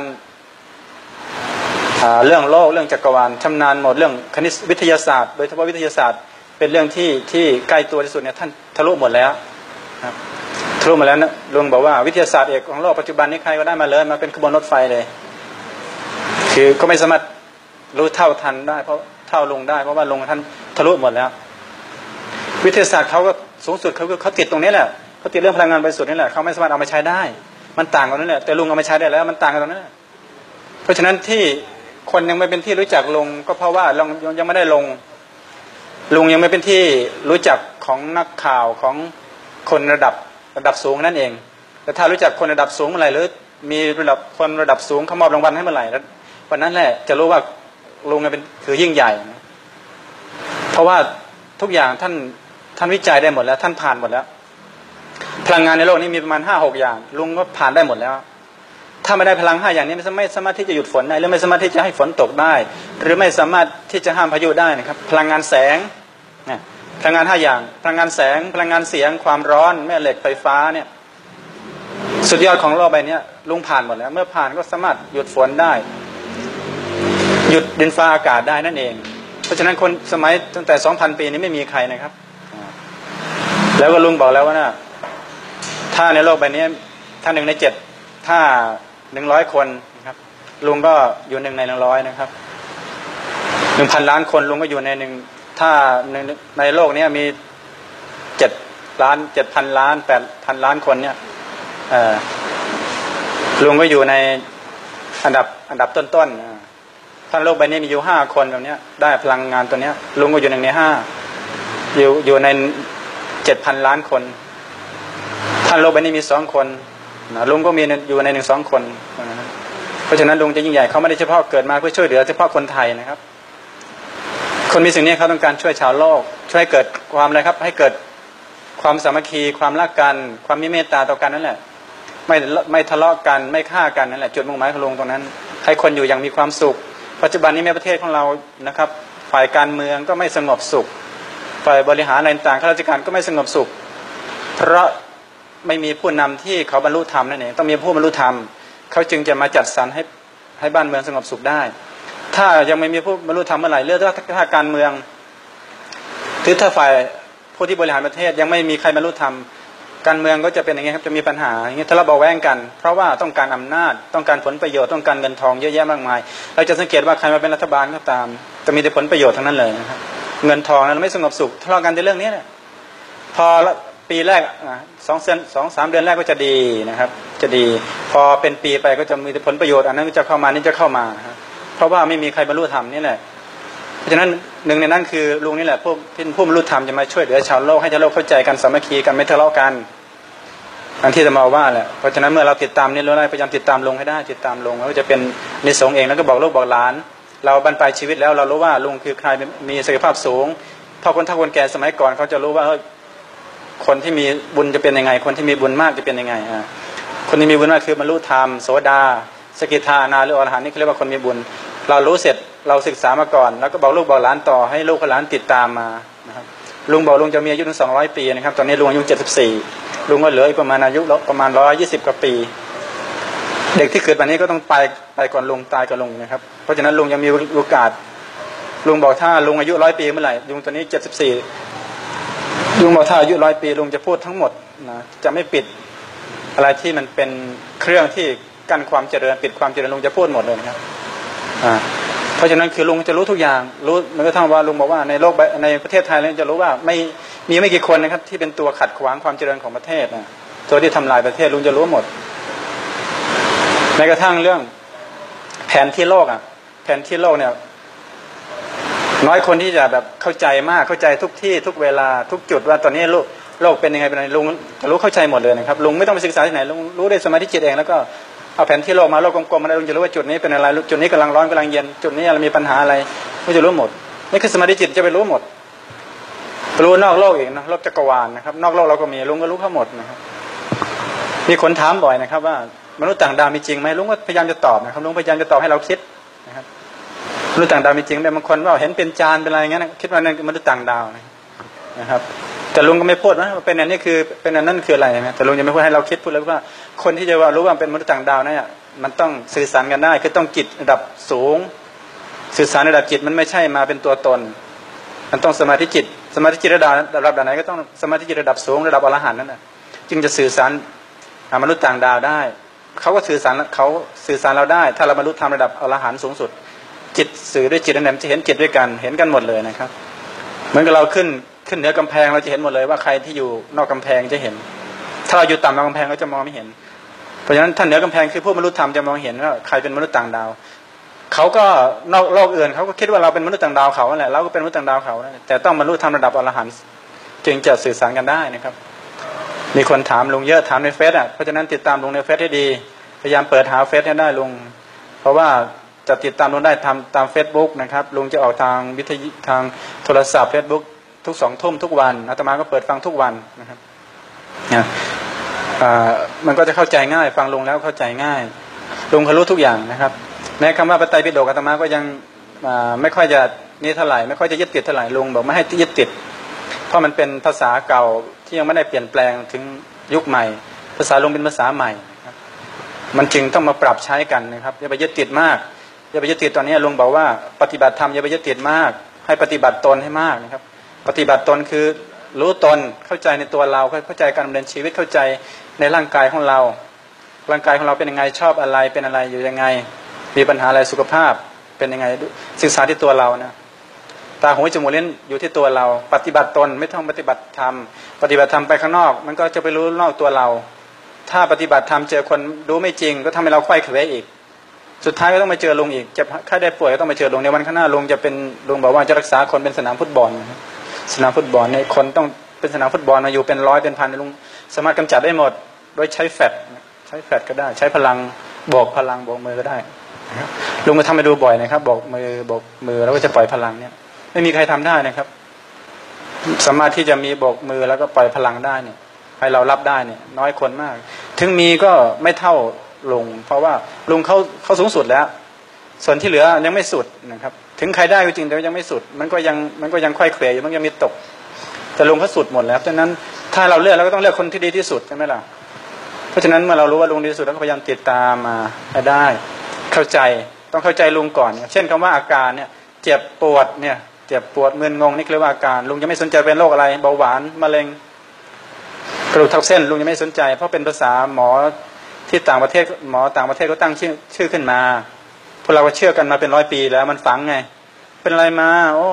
เรื่องโลกเรื่องจักรวาลชำนาญหมดเรื่องคณิตวิทยาศาสตร์โดยเฉพาะวิทยาศาสตร์ เป็นเรื่องที่ที่ใกล้ตัวที่สุดเนี่ยท่านทะลุหมดแล้ว ครับทะลุมาแล้วนะลุงบอกว่าวิทยาศาสตร์เอกของโลกปัจจุบันนี้ใครก็ได้มาเลยมาเป็นขบวนรถไฟเลย คือก็ไม่สามารถรู้เท่าทันได้ เพราะเท่าลงได้เพราะว่าลงท่านทะลุหมดแล้ว วิทยาศาสตร์เขาก็สูงสุดเขาเขาติดตรงนี้แหละเขาติดเรื่องพลังงานบริสุทธิ์นี่แหละเขาไม่สามารถเอามาใช้ได้ มันต่างกันนั่นแหละแต่ลุงเอามาใช้ได้แล้ว มันต่างกันตรงนั้นเพราะฉะนั้นที่คนยังไม่เป็นที่รู้จักลงก็เพราะว่าลงยังไม่ได้ลงลุงยังไม่เป็นที่รู้จักของนักข่าวของ คนระดับระดับสูงนั่นเอง แต่ถ้ารู้จักคนระดับสูงเมื่อไหร่หรือมีระดับคนระดับสูงเขามอบรางวัลให้เมื่อไหร่แล้ววันนั้นแหละจะรู้ว่าลุงเป็นคือยิ่งใหญ่ เพราะว่าทุกอย่างท่านท่านวิจัยได้หมดแล้ว ท่านผ่านหมดแล้ว พลังงานในโลกนี้มีประมาณห้าหกอย่าง ลุงก็ผ่านได้หมดแล้ว ถ้าไม่ได้พลังห้าอย่างนี้ไม่สามารถที่จะหยุดฝนได้หรือไม่สามารถที่จะให้ฝนตกได้ หรือไม่สามารถที่จะห้ามพายุได้นะครับ พลังงานแสงเนี่ย พลังงานห้าอย่าง พลังงานแสง พลังงานเสียง ความร้อน แม่เหล็กไฟฟ้าเนี่ยสุดยอดของโลกใบนี้ลุงผ่านหมดแล้ว เมื่อผ่านก็สามารถหยุดฝนได้ หยุดดินฟ้าอากาศได้นั่นเอง เพราะฉะนั้นคนสมัยตั้งแต่สองพันปีนี้ไม่มีใครนะครับ แล้วก็ลุงบอกแล้วว่านะถ้าในโลกใบนี้ถ้าหนึ่งในเจ็ดถ้าหนึ่งร้อยคนนะครับ ลุงก็อยู่หนึ่งในหนึ่งร้อยนะครับหนึ่งพันล้านคนลุงก็อยู่ในหนึ่ง ถ้าในโลกนี้มีเจ็ดล้านเจ็ดพันล้านแปดพันล้านคนเนี่ยลุงก็อยู่ในอันดับอันดับต้นๆท่านโลกใบนี้มีอยู่ห้าคนแบบนี้ได้พลังงานตัวเนี้ย ลุงก็อยู่หนึ่งในห้าอยู่อยู่ในเจ็ดพันล้านคน ท่านโลกใบนี้มีสองคนนะลุงก็มีอยู่ในหนึ่งสองคน เพราะฉะนั้นลุงจะยิ่งใหญ่เขาไม่ได้เฉพาะเกิดมาเพื่อช่วยเหลือเฉพาะคนไทยนะครับ คนมีสิ่งนี้เขาต้องการช่วยชาวโลก ช่วยเกิดความอะไรครับ ให้เกิดความสามัคคีความรักกัน ความมีเมตตาต่อกันนั่นแหละ ไม่ไม่ทะเลาะกันไม่ฆ่ากันนั่นแหละจุดมุ่งหมายของลงตรงนั้น ให้คนอยู่อย่างมีความสุข ปัจจุบันนี้ในประเทศของเรานะครับ ฝ่ายการเมืองก็ไม่สงบสุข ฝ่ายบริหารอะไรต่างข้าราชการก็ไม่สงบสุข เพราะไม่มีผู้นำที่เขาบรรลุธรรมนั่นเองต้องมีผู้บรรลุธรรมเขาจึงจะมาจัดสรรให้ให้บ้านเมืองสงบสุขได้ ถ้ายังไม่มีผู้บรรลุธรรมเมื่อไหร่เรื่องถ้าการเมืองหรือถ้าฝ่ายผู้ที่บริหารประเทศยังไม่มีใครบรรลุธรรมการเมืองก็จะเป็นอย่างนี้ครับจะมีปัญหาอย่างนี้ทะเลาะเบาแวงกัน เพราะว่าต้องการอำนาจต้องการผลประโยชน์ต้องการเงินทองเยอะแยะมากมาย เราจะสังเกตว่าใครมาเป็นรัฐบาลก็ตาม จะมีแต่ผลประโยชน์ทั้งนั้นเลยนะครับเงินทองนั้นไม่สงบสุขทะเลาะกันในเรื่องนี้แหละพอปีแรกสองเซนสองสามเดือนแรกก็จะดีนะครับ จะดี พอเป็นปีไปก็จะมีผลประโยชน์อันนั้นจะเข้ามานี่จะเข้ามาครับ เพราะว่าไม่มีใครบรรลุธรรมนี่แหละเพราะฉะนั้นหนึ่งในนั้นคือลุงนี่แหละผู้เป็นผู้บรรลุธรรมจะมาช่วยเหลือชาวโลกให้ชาวโลกเข้าใจกันสามัคคีกันไม่ทะเลาะกันอันที่จะมาว่าแหละเพราะฉะนั้นเมื่อเราติดตามนี่เราได้พยายามติดตามลงให้ได้ ติดตามลงแล้วจะเป็นในสงเองแล้วก็บอกลูกบอกหลาน เราบรรปลายชีวิตแล้วเรารู้ว่าลุงคือใครมีศักยภาพสูงพอคนเฒ่าคนแก่สมัยก่อนเขาจะรู้ว่าคนที่มีบุญจะเป็นยังไง คนที่มีบุญมากจะเป็นยังไงอ่าคนที่มีบุญมากคือบรรลุธรรมโสดา สกิทานาหรืออรหันต์นี่เขาเรียกว่าคนมีบุญ เรารู้เสร็จเราศึกษามาก่อน แล้วก็บอกลูกบอกหลานต่อให้ลูกหลานติดตามมานะครับลุงบอกลุงจะมีอายุถึงสองร้อยปีนะครับ ตอนนี้ลุงอายุเจ็ดสิบสี่ลุงก็เหลืออีกประมาณอายุประมาณร้อยยี่สิบกว่าปี เด็กที่เกิดวันนี้ก็ต้องไปไปก่อนลุงตายก่อนลุงนะครับ เพราะฉะนั้นลุงยังมีโอกาสลุงบอกถ้าลุงอายุร้อยปีเมื่อไหร่ลุงตอนนี้เจ็ดสิบสี่ลุงบอกถ้าอายุร้อยปีลุงจะพูดทั้งหมดนะจะไม่ปิดอะไรที่มันเป็นเครื่องที่กั้นความเจริญปิดความเจริญลุงจะพูดหมดเลยนะครับ เพราะฉะนั้นคือลุงจะรู้ทุกอย่างรู้มันก็ทั้งว่าลุงบอกว่าในโลกในประเทศไทยเราจะรู้ว่าไม่มีไม่กี่คนนะครับ ที่เป็นตัวขัดขวางความเจริญของประเทศนะตัวที่ทำลายประเทศลุงจะรู้หมดแม้กระทั่งเรื่องแผนที่โลกอะ แผนที่โลกเนี่ย น้อยคนที่จะแบบเข้าใจมากเข้าใจทุกที่ทุกเวลาทุกจุดว่าตอนนี้โลกโลกเป็นยังไงเป็นยังไงลุงรู้เข้าใจหมดเลยนะครับลุงไม่ต้องไปศึกษาที่ไหนลุงรู้ได้สมาธิจิตเองแล้วก็ เอาแผนที่โลกมาโลกกลมๆมาแล้วลุงจะรู้ว่าจุดนี้เป็นอะไร จุดนี้กำลังร้อนกำลังเย็น จุดนี้เรามีปัญหาอะไรลุงจะรู้หมด นี่คือสมาธิจิตจะไปรู้หมด รู้นอกโลกอีกนะโลกจักรวาลนะครับ นอกโลกเราก็มีลุงก็รู้ทั้งหมดนะครับมีคนถามบ่อยนะครับ ว่ามนุษย์ต่างดาวมีจริงไหมลุงก็พยายามจะตอบนะครับลุงพยายามจะตอบให้เราคิดนะครับมนุษย์ต่างดาวมีจริงแต่บางคนว่าเห็นเป็นจานเป็นอะไรเงี้ยคิดว่านั่นมนุษย์ต่างดาวนะ นะครับ แต่ลุงก็ไม่พูดนะเป็นอันนี้คือเป็นอันนั้นคืออะไรนะแต่ลุงจะไม่พูดให้เราคิดพูดแล้วว่า คนที่จะว่ารู้ว่าเป็นมนุษย์ต่างดาวเนี่ยมันต้องสื่อสารกันได้ คือต้องจิตระดับสูง สื่อสารระดับจิตมันไม่ใช่มาเป็นตัวตน มันต้องสมาธิจิต สมาธิจิตระดับระดับไหนก็ต้องสมาธิจิตระดับสูงระดับอรหันต์นั่นแหละจึงจะสื่อสารมนุษย์ต่างดาวได้เขาก็สื่อสารเขาสื่อสารเราได้ ถ้าเราบรรลุธรรมระดับอรหันต์สูงสุด จิตสื่อด้วยจิตนั้นจะเห็นจิตด้วยกันเห็นกันหมดเลยนะครับ เหมือนกับเราขึ้น ขึ้นเหนือกำแพงเราจะเห็นหมดเลยว่าใครที่อยู่นอกกำแพงจะเห็น ถ้าเราอยู่ต่ำนอกกำแพงก็จะมองไม่เห็น เพราะฉะนั้นท่านเหนือกำแพงคือผู้มนุษย์ธรรมจะมองเห็นว่าใครเป็นมนุษย์ต่างดาวเขาก็นอกโลกอื่นเขาก็คิดว่าเราเป็นมนุษย์ต่างดาวเขาแหละเราก็เป็นมนุษย์ต่างดาวเขาแต่ต้องบรรลุธรรมระดับอรหันต์จึงจะสื่อสารกันได้นะครับ มีคนถามลุงเยอะถามในเฟซอะเพราะฉะนั้นติดตามลุงในเฟซให้ดีพยายามเปิดหาเฟซให้ได้ลุงเพราะว่าจะติดตามลุงได้ทำตาม Facebook นะครับลุงจะออกทางวิทยุทางโทรศัพท์ Facebook ทุกสองทุ่มทุกวันอาตมาก็เปิดฟังทุกวันนะครับนะมันก็จะเข้าใจง่าย ฟังลงแล้วเข้าใจง่ายลงเขารู้ทุกอย่างนะครับ แม้คำว่าปไตยปิฎกอาตมาก็ยังไม่ค่อยจะนี่เท่าไหร่ไม่ค่อยจะยึดติดเท่าไหร่ลงบอกไม่ให้ยึดติด เพราะมันเป็นภาษาเก่าที่ยังไม่ได้เปลี่ยนแปลงถึงยุคใหม่ ภาษาลงเป็นภาษาใหม่มันจึงต้องมาปรับใช้กันนะครับอย่าไปยึดติดมากอย่าไปยึดติดตอนนี้ลุงบอกว่าปฏิบัติธรรมอย่าไปยึดติดมาก ให้ปฏิบัติตนให้มากนะครับ ปฏิบัติตนคือรู้ตนเข้าใจในตัวเราเข้าใจการดำเนินชีวิตเข้าใจในร่างกายของเรา ร่างกายของเราเป็นยังไงชอบอะไรเป็นอะไรอยู่ยังไง มีปัญหาอะไรสุขภาพเป็นยังไงศึกษาที่ตัวเรานะตาหูจมูกเล่นอยู่ที่ตัวเรา ปฏิบัติตนไม่ต้องปฏิบัติธรรมปฏิบัติธรรมไปข้างนอก มันก็จะไปรู้นอกตัวเรา ถ้าปฏิบัติธรรมเจอคนดูไม่จริง ก็ทำให้เราไข้เขวอีก สุดท้ายก็ต้องมาเจอลุงอีกจะถ้าได้ป่วยก็ต้องมาเจอลุงในวันข้างหน้าลุงจะเป็นลุงบอกว่าจะรักษาคนเป็นสนามฟุตบอลนะครับ สนามฟุตบอลในยคนต้องเป็นสนามฟุตบอลมาอยู่เป็นร้อยเป็นพันลุงสามารถกำจัดได้หมด โดยใช้แฟตใช้แฟตก็ได้ ใช้พลังบอกพลังบอกมือก็ได้นะครับลุงมาทำไปดูบ่อยนะครับบอกมือบอกมือแล้วก็จะปล่อยพลังเนี่ย ไม่มีใครทำได้นะครับ สามารถที่จะมีบอกมือแล้วก็ปล่อยพลังได้เนี่ยให้เรารับได้เนี่ย น้อยคนมาก ถึงมีก็ไม่เท่าลุงเพราะว่าลุงเขาเขาสูงสุดแล้ว ส่วนที่เหลือยังไม่สุดนะครับ ถึงใครได้ก็จริงแต่ยังไม่สุด มันก็ยังมันก็ยังค่อยเขวอยู่มันยังมีตก แต่ลุงเขาสุดหมดแล้วดังนั้นถ้าเราเลือกเราก็ต้องเลือกคนที่ดีที่สุดใช่ไหมล่ะเพราะฉะนั้นเมื่อเรารู้ว่าลุงดีที่สุดเราก็พยายามติดตามมาให้ได้ เข้าใจต้องเข้าใจลุงก่อน เช่นคำว่าอาการเนี่ยเจ็บปวดเนี่ยเจ็บปวดมึนงงนี่เรียกว่าอาการลุงจะไม่สนใจเป็นโรคอะไรเบาหวานมะเร็งกระดูกทับเส้นลุงยังไม่สนใจ เพราะเป็นภาษาหมอที่ต่างประเทศหมอต่างประเทศก็ตั้งชื่อชื่อขึ้นมา พวกเราก็เชื่อกันมาเป็นร้อยปีแล้วมันฝังไง เป็นอะไรมา โอ้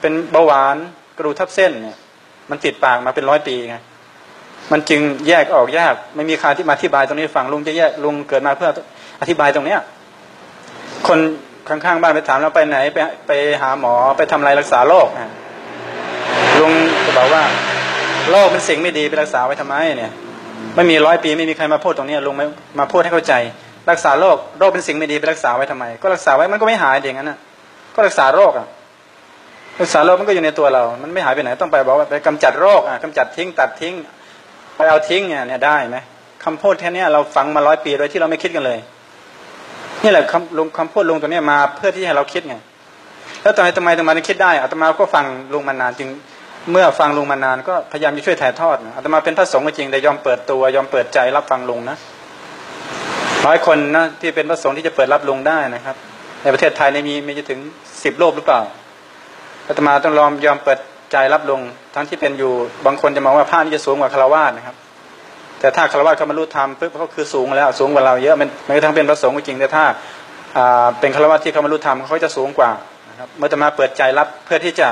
เป็นเบาหวานกระดูกทับเส้นเนี่ย มันติดปากมาเป็นร้อยปีไงมันจึงแยกออกยากไม่มีใครที่มาอธิบายตรงนี้ฟังลุงจะแยกลุงเกิดมาเพื่ออธิบายตรงเนี้ยคนข้างๆบ้านไปถามเราไปไหนไปไปหาหมอไปทำอะไรรักษาโรคอะลุงจะบอกว่าโรคเป็นสิ่งไม่ดีไปรักษาไว้ทำไมเนี่ย ไม่มีร้อยปีไม่มีใครมาพูดตรงนี้ลุงม่มาพูดให้เข้าใจ รักษาโรคโรคเป็นสิ่งไม่ดีไปรักษาไว้ทำไม ก็รักษาไว้มันก็ไม่หายอย่างนั้นนะก็รักษาโรคอะรักษาโรคมันก็อยู่ในตัวเรา มันไม่หายไปไหนต้องไปบอกว่าไปกำจัดโรคอะกำจัดทิ้งตัดทิ้ง ไปเอาทิ้งเนี่ยเนี่ยได้ไหมคำพูดแค่นี้เราฟังมาร้อยปีโดยที่เราไม่คิดกันเลยนี่แหละคำลุงคำพูดลุงตัวนี้มาเพื่อที่ให้เราคิดไงแล้วทำไมทำไมทำไมถึงคิดได้อาตมาก็ฟังลุงมานานจึงเมื่อฟังลุงมานานก็พยายามจะช่วยถ่ายทอดอาตมาเป็นพระสงฆ์ก็จริงแต่ยอมเปิดตัวยอมเปิดใจรับฟังลุงนะ น้อยคนนะที่เป็นพระสงฆ์ที่จะเปิดรับลงได้นะครับ ในประเทศไทยในมีมีจะถึงสิบโลกหรือเปล่าอาตมาต้องยอมยอมเปิดใจรับลง ทั้งที่เป็นอยู่บางคนจะมองว่าพระนี่จะสูงกว่าคารวะนะครับ แต่ถ้าคารวะเขาบรรลุธรรมปุ๊บเขาคือสูงแล้วสูงกว่าเราเยอะมันมันก็ทั้งเป็นพระสงฆ์ก็จริงแต่ถ้าอ่าเป็นคารวะที่เขาบรรลุธรรมเขาจะสูงกว่านะครับเมื่อจะมาเปิดใจรับเพื่อที่จะ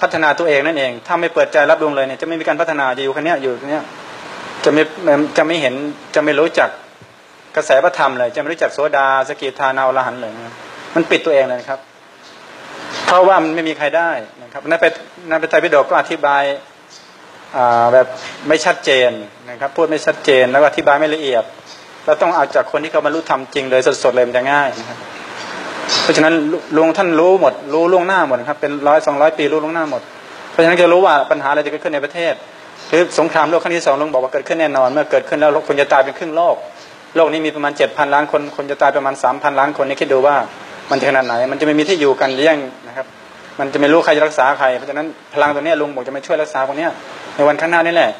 พัฒนาตัวเองนั่นเอง ถ้าไม่เปิดใจรับลงเลยเนี่ยจะไม่มีการพัฒนาจะอยู่แค่เนี้ยอยู่ตรงเนี้ยจะไม่จะไม่เห็นจะไม่รู้จัก กระแสพระธรรมเลย จะไม่รู้จักโสดาสกิทานาอรหันเลยนะมันปิดตัวเองเลยครับ เพราะว่ามันไม่มีใครได้นะครับนั่นไปนั่นไปไตรปิฎกก็อธิบายแบบไม่ชัดเจนนะครับ พูดไม่ชัดเจนแล้วอธิบายไม่ละเอียดเราต้องเอาจากคนที่เขาบรรลุธรรมจริงเลยสดๆเลยมันจะง่ายนะครับเพราะฉะนั้นลุงท่านรู้หมด รู้ล่วงหน้าหมดครับ เป็นร้อยสองร้อยปีรู้ล่วงหน้าหมด เพราะฉะนั้นจะรู้ว่าปัญหาอะไรจะเกิดขึ้นในประเทศ หรือสงครามโลกครั้งที่สองลุงบอกว่าเกิดขึ้นแน่นอน เมื่อเกิดขึ้นแล้วคนจะตายเป็นครึ่งโลก โลกนี้มีประมาณเจ็ดพันล้านคนคนจะตายประมาณสามพันล้านคนนี่คิดดูว่ามันจะขนาดไหน มันจะไม่มีที่อยู่กันแย่งนะครับ มันจะไม่รู้ใครจะรักษาใคร เพราะฉะนั้นพลังตัวนี้ลุงบอกจะมาช่วยรักษาพวกนี้ในวันข้างหน้านี่แหละ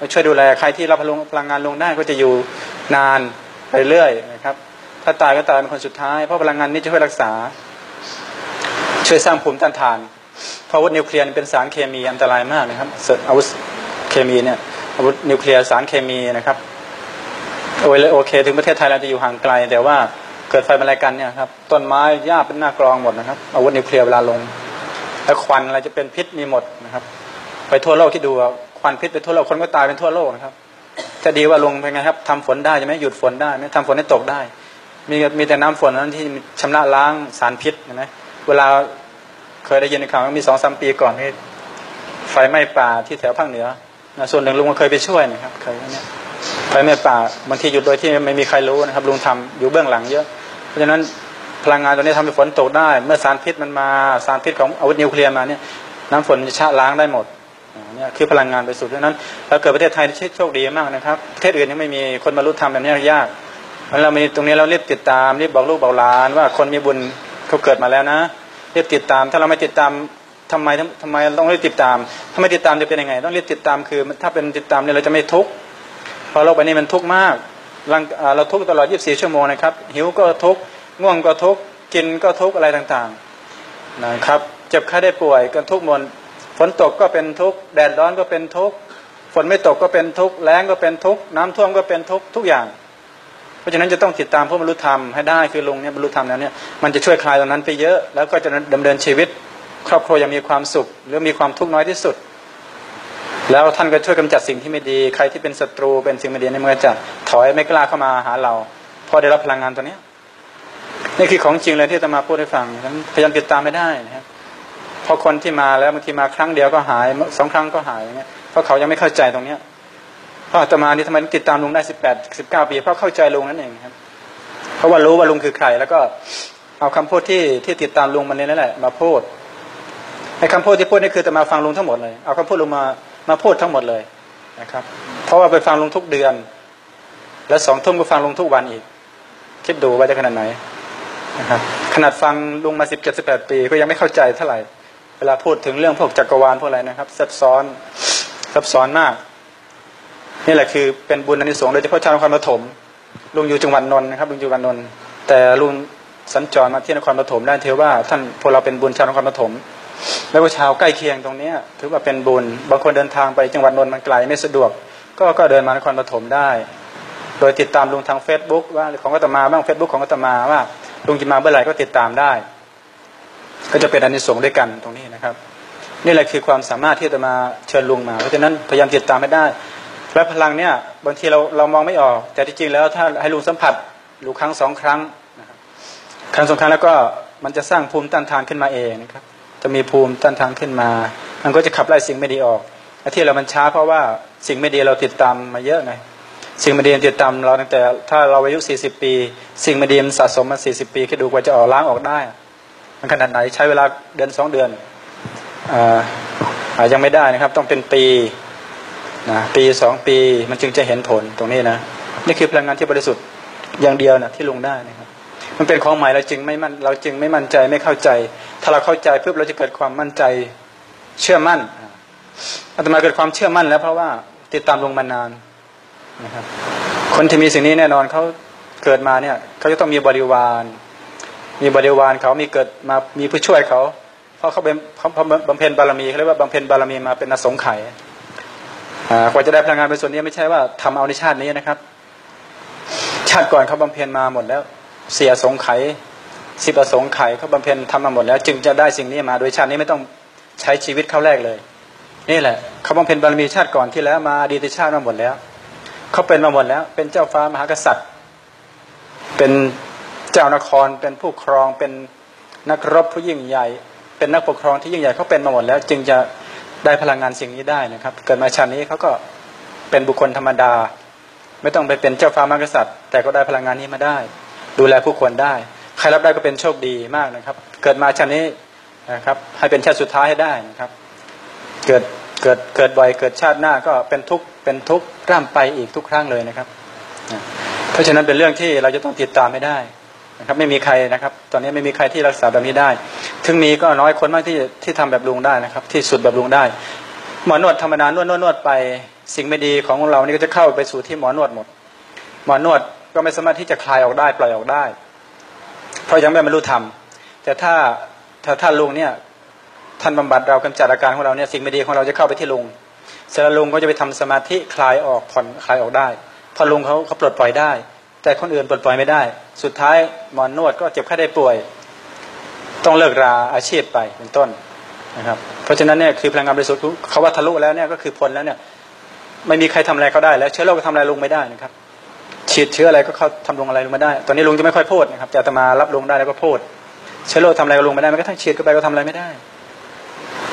มาช่วยดูแลใครที่รับพลังพลังงานลงได้ก็จะอยู่นานไปเรื่อยนะครับ ถ้าตายก็ตายเป็นคนสุดท้าย เพราะพลังงานนี้จะช่วยรักษา ช่วยสร้างภูมิต้านทานเพราะอาวุธนิวเคลียร์เป็นสารเคมีอันตรายมากนะครับอาวุธเคมีเนี่ยอาวุธนิวเคลียร์สารเคมีนะครับ โอโอเค ถึงประเทศไทยเราจะอยู่ห่างไกล แต่ว่าเกิดไฟมาลายกันเนี่ยครับต้นไม้หญ้าเป็นหน้ากรองหมดนะครับอาวุธนิวเคลียร์เวลาลง แล้วควันอะไรจะเป็นพิษมีหมดนะครับ ไปทั่วโลกที่ดูควันพิษไปทั่วโลกคนก็ตายเป็นทั่วโลกนะครับจะดีว่าลงเป็นไงครับทำฝนได้ใช่ไหมหยุดฝนได้ไหมทำฝนให้ตกได้ มีมีแต่น้ำฝนนั้นที่ชำระล้างสารพิษใช่ไหมเวลาเคยได้ยินในข่าวมีสองสามปีก่อนนี่ไฟไหม้ป่าที่แถวภาคเหนือนะส่วนหนึ่งลุงก็เคยไปช่วยนะครับเคยเนี่ย ไฟไหม้ป่าบางทีหยุดโดยที่ไม่มีใครรู้นะครับลุงทำอยู่เบื้องหลังเยอะ เพราะฉะนั้นพลังงานตัวนี้ทำให้ฝนตกได้ เมื่อสารพิษมันมาสารพิษของอาวุธนิวเคลียร์มาเนี่ยน้ำฝนจะชะล้างได้หมดเนี่ยคือพลังงานไปสุดดังนั้นเราเกิดประเทศไทยที่โชคดีมากนะครับประเทศอื่นยังไม่มีคนบรรลุธรรมแบบนี้ยากมันเรามีตรงนี้เราเรียบติดตามรีบบอกลูกบอกหลาน ว่าคนมีบุญเขาเกิดมาแล้วนะรีบติดตาม ถ้าเราไม่ติดตามทำไมทำไมต้องรีบติดตามถ้าไม่ติดตามจะเป็นยังไง ต้องรีบติดตามคือ ถ้าเป็นติดตามเนี่ยเราจะไม่ทุกข์ เพราะโลกใบนี้มันทุกข์มากเราทุกข์ตลอด 24 ชั่วโมงนะครับ หิวก็ทุกข์ง่วงก็ทุกข์กินก็ทุกข์อะไรต่างๆนะครับเจ็บไข้ได้ป่วยก็ทุกข์หมดฝนตกก็เป็นทุกข์แดดร้อนก็เป็นทุกข์ฝนไม่ตกก็เป็นทุกข์แล้งก็เป็นทุกข์น้ำท่วมก็เป็นทุกข์ทุกอย่าง เพราะฉะนั้นจะต้องติดตามผู้บรรลุธรรมให้ได้คือลุงเนี่ยบรรลุธรรมแล้วเนี่ยมันจะช่วยคลายตรงนั้นไปเยอะ แล้วก็จะดำเนินชีวิต ครอบครัวยังมีความสุข หรือมีความทุกข์น้อยที่สุด แล้วท่านก็ช่วยกำจัดสิ่งที่ไม่ดี ใครที่เป็นศัตรูเป็นสิ่งไม่ดีในเมื่อจะถอยไม่กล้าเข้ามาหาเราพอได้รับพลังงานตัวนี้นี่คือของจริงเลยที่จะมาพูดให้ฟังพยายามติดตามไม่ได้นะครับพอคนที่มาแล้วบางทีมาครั้งเดียวก็หายสองครั้งก็หายอย่างเงี้ยเพราะเขายังไม่เข้าใจตรงเนี้ยเพราะอาตมานี่ทำไมติดตามลุงได้สิบแปดสิบเก้าปีเพราะเข้าใจลุงนั่นเองครับ เพราะว่ารู้ว่าลุงคือใคร แล้วก็เอาคำพูดที่ที่ติดตามลุงมันนี่นั่นแหละ มาพูดไอ้คำพูดที่พูดนี่คือจะมาฟังลุงทั้งหมดเลย เอาคำพูดลุงมา มาพูดทั้งหมดเลยนะครับ เพราะว่าไปฟังลุงทุกเดือน แล้วสองทุ่มก็ฟังลุงทุกวันอีก คิดดูว่าจะขนาดไหนนะครับขนาดฟังลุงมาสิบเจ็ดสิบแปดปีก็ยังไม่เข้าใจเท่าไหร่ เวลาพูดถึงเรื่องพวกจักรวาลพวกอะไรนะครับซับซ้อนซับซ้อนมาก นี่แหละคือเป็นบุญอนิสงส์โดยเฉพาะชาวนครปฐมลุงอยู่จังหวัดนนท์นะครับลุงอยู่จังหวัดนนท์แต่ลุงสัญจรมาที่นครปฐมได้ถือว่าท่านพวกเราเป็นบุญชาวนครปฐม แล้วก็ชาวใกล้เคียงตรงนี้ถือว่าเป็นบุญ บางคนเดินทางไปจังหวัดนนท์มันไกลไม่สะดวก ก็ก็เดินมานครปฐมได้ โดยติดตามลุงทางเฟซบุ๊กว่าของกัตมาบ้างเฟซบุ๊กของกัตมาว่าลุงจะมาเมื่อไหร่ก็ติดตามได้ ก็จะเป็นอนิสงส์ด้วยกันตรงนี้นะครับ นี่แหละคือความสามารถที่จะมาเชิญลุงมา เพราะฉะนั้นพยายามติดตามไม่ได้ และพลังเนี่ยบางทีเราเรามองไม่ออก แต่ที่จริงแล้วถ้าให้ลุงสัมผัสลุงครั้งสองครั้งครับครั้งสองครั้งแล้วก็มันจะสร้างภูมิต้านทานขึ้นมาเองนะครับ จะมีภูมิต้านทานขึ้นมา มันก็จะขับไล่สิ่งไม่ดีออกที่เรามันช้าเพราะว่าสิ่งไม่ดีเราติดตามมาเยอะไงสิ่งไม่ดีติดตามเราตั้งแต่ถ้าเราอายุ40 ปี สิ่งไม่ดีมันสะสมมา40 ปีคิดดูกว่าจะออกล้างออกได้ มันขนาดไหนใช้เวลาเดือนสองเดือนอ่ายังไม่ได้นะครับ ต้องเป็นปีนะปีสองปีมันจึงจะเห็นผลตรงนี้นะนี่คือพลังงานที่บริสุทธิ์อย่างเดียวนะที่ลงได้นะครับ มันเป็นของใหม่เราจึงไม่มั่นเราจึงไม่มั่นใจไม่เข้าใจ ถ้าเราเข้าใจเพื่อเราจะเกิดความมั่นใจเชื่อมั่นอาตมาเกิดความเชื่อมั่นแล้วเพราะว่าติดตามลงมานานนะครับคนที่มีสิ่งนี้แน่นอนเขาเกิดมาเนี่ยเขาจะต้องมีบริวาร มีบริวารเขามีเกิดมามีผู้ช่วยเขา เพราะเขาเป็นเขาบำเพ็ญบารมีเขาเรียกว่าบำเพ็ญบารมีมาเป็นอสงไขยกว่าจะได้พลังงานเป็นส่วนนี้ไม่ใช่ว่าทำเอาในชาตินี้นะครับ ชาติก่อนเขาบำเพ็ญมาหมดแล้ว เสียสงไขยสิบสงไขยเขาบำเพ็ญทำมาหมดแล้ว จึงจะได้สิ่งนี้มาโดยชาตินี้ไม่ต้องใช้ชีวิตเขาแรกเลย นี่แหละเขาบำเพ็ญบารมีชาติก่อนที่แล้วมาดีตชาติมาหมดแล้วเขาเป็นมาหมดแล้ว เป็นเจ้าฟ้ามหากษัตริย์ เป็นเจ้านครเป็นผู้ครองเป็นนักรบผู้ยิ่งใหญ่ เป็นนักปกครองที่ยิ่งใหญ่เขาเป็นมาหมดแล้ว จึงจะได้พลังงานสิ่งนี้ได้นะครับ เกิดมาชาตินี้เขาก็เป็นบุคคลธรรมดา ไม่ต้องไปเป็นเจ้าฟ้ามหากษัตริย์ แต่ก็ได้พลังงานนี้มาได้ ดูแลผู้คนได้ ใครรับได้ก็เป็นโชคดีมากนะครับ เกิดมาชาตินี้นะครับ ให้เป็นชาติสุดท้ายให้ได้นะครับ เกิดเกิดเกิดบ่อยเกิดชาติหน้าก็เป็นทุกเป็นทุกร่ำไปอีกทุกครั้งเลยนะครับ เพราะฉะนั้นเป็นเรื่องที่เราจะต้องติดตามไม่ได้นะครับไม่มีใครนะครับ ตอนนี้ไม่มีใครที่รักษาแบบนี้ได้ ถึงมีก็น้อยคนมากที่ที่ทำแบบลุงได้นะครับ ที่สุดแบบลุงได้ หมอนวดธรรมดานวดนวดนวดไป สิ่งไม่ดีของเรานี่ก็จะเข้าไปสู่ที่หมอนวดหมด หมอนวด ก็ไม่สามารถที่จะคลายออกได้ ปล่อยออกได้ เพราะยังไม่บรรลุธรรม แต่ถ้าถ้าท่านลุงเนี่ยท่านบำบัดเรากำจัดอาการของเราเนี่ยสิ่งไม่ดีของเราจะเข้าไปที่ลุงเสร็จแล้วลุงก็จะไปทำสมาธิคลายออกผ่อนคลายออกได้ พอลุงเขาเขาปลดปล่อยได้ แต่คนอื่นปลดปล่อยไม่ได้ สุดท้ายหมอนนวดก็เจ็บไข้ได้ป่วย ต้องเลิกราอาชีพไปเป็นต้นนะครับเพราะฉะนั้นเนี่ยคือพลังงานบริสุทธิ์เขาว่าทะลุแล้วเนี่ยก็คือพ้นแล้วเนี่ยไม่มีใครทำอะไรเขาได้แล้ว เชื้อโรคก็ทำอะไรลุงไม่ได้นะครับ ฉีดเชื้ออะไรก็เขาทำลงอะไรลงม่ได้ ตอนนี้ลุงจะไม่ค่อยพูดนะครับจะมารับลงได้แล้วก็พูดเชื้อโรคทำอะไรก็ลงไม่ได้ไม่ก็ทั้งฉีดก็ไปก็ทำอะไรไม่ได้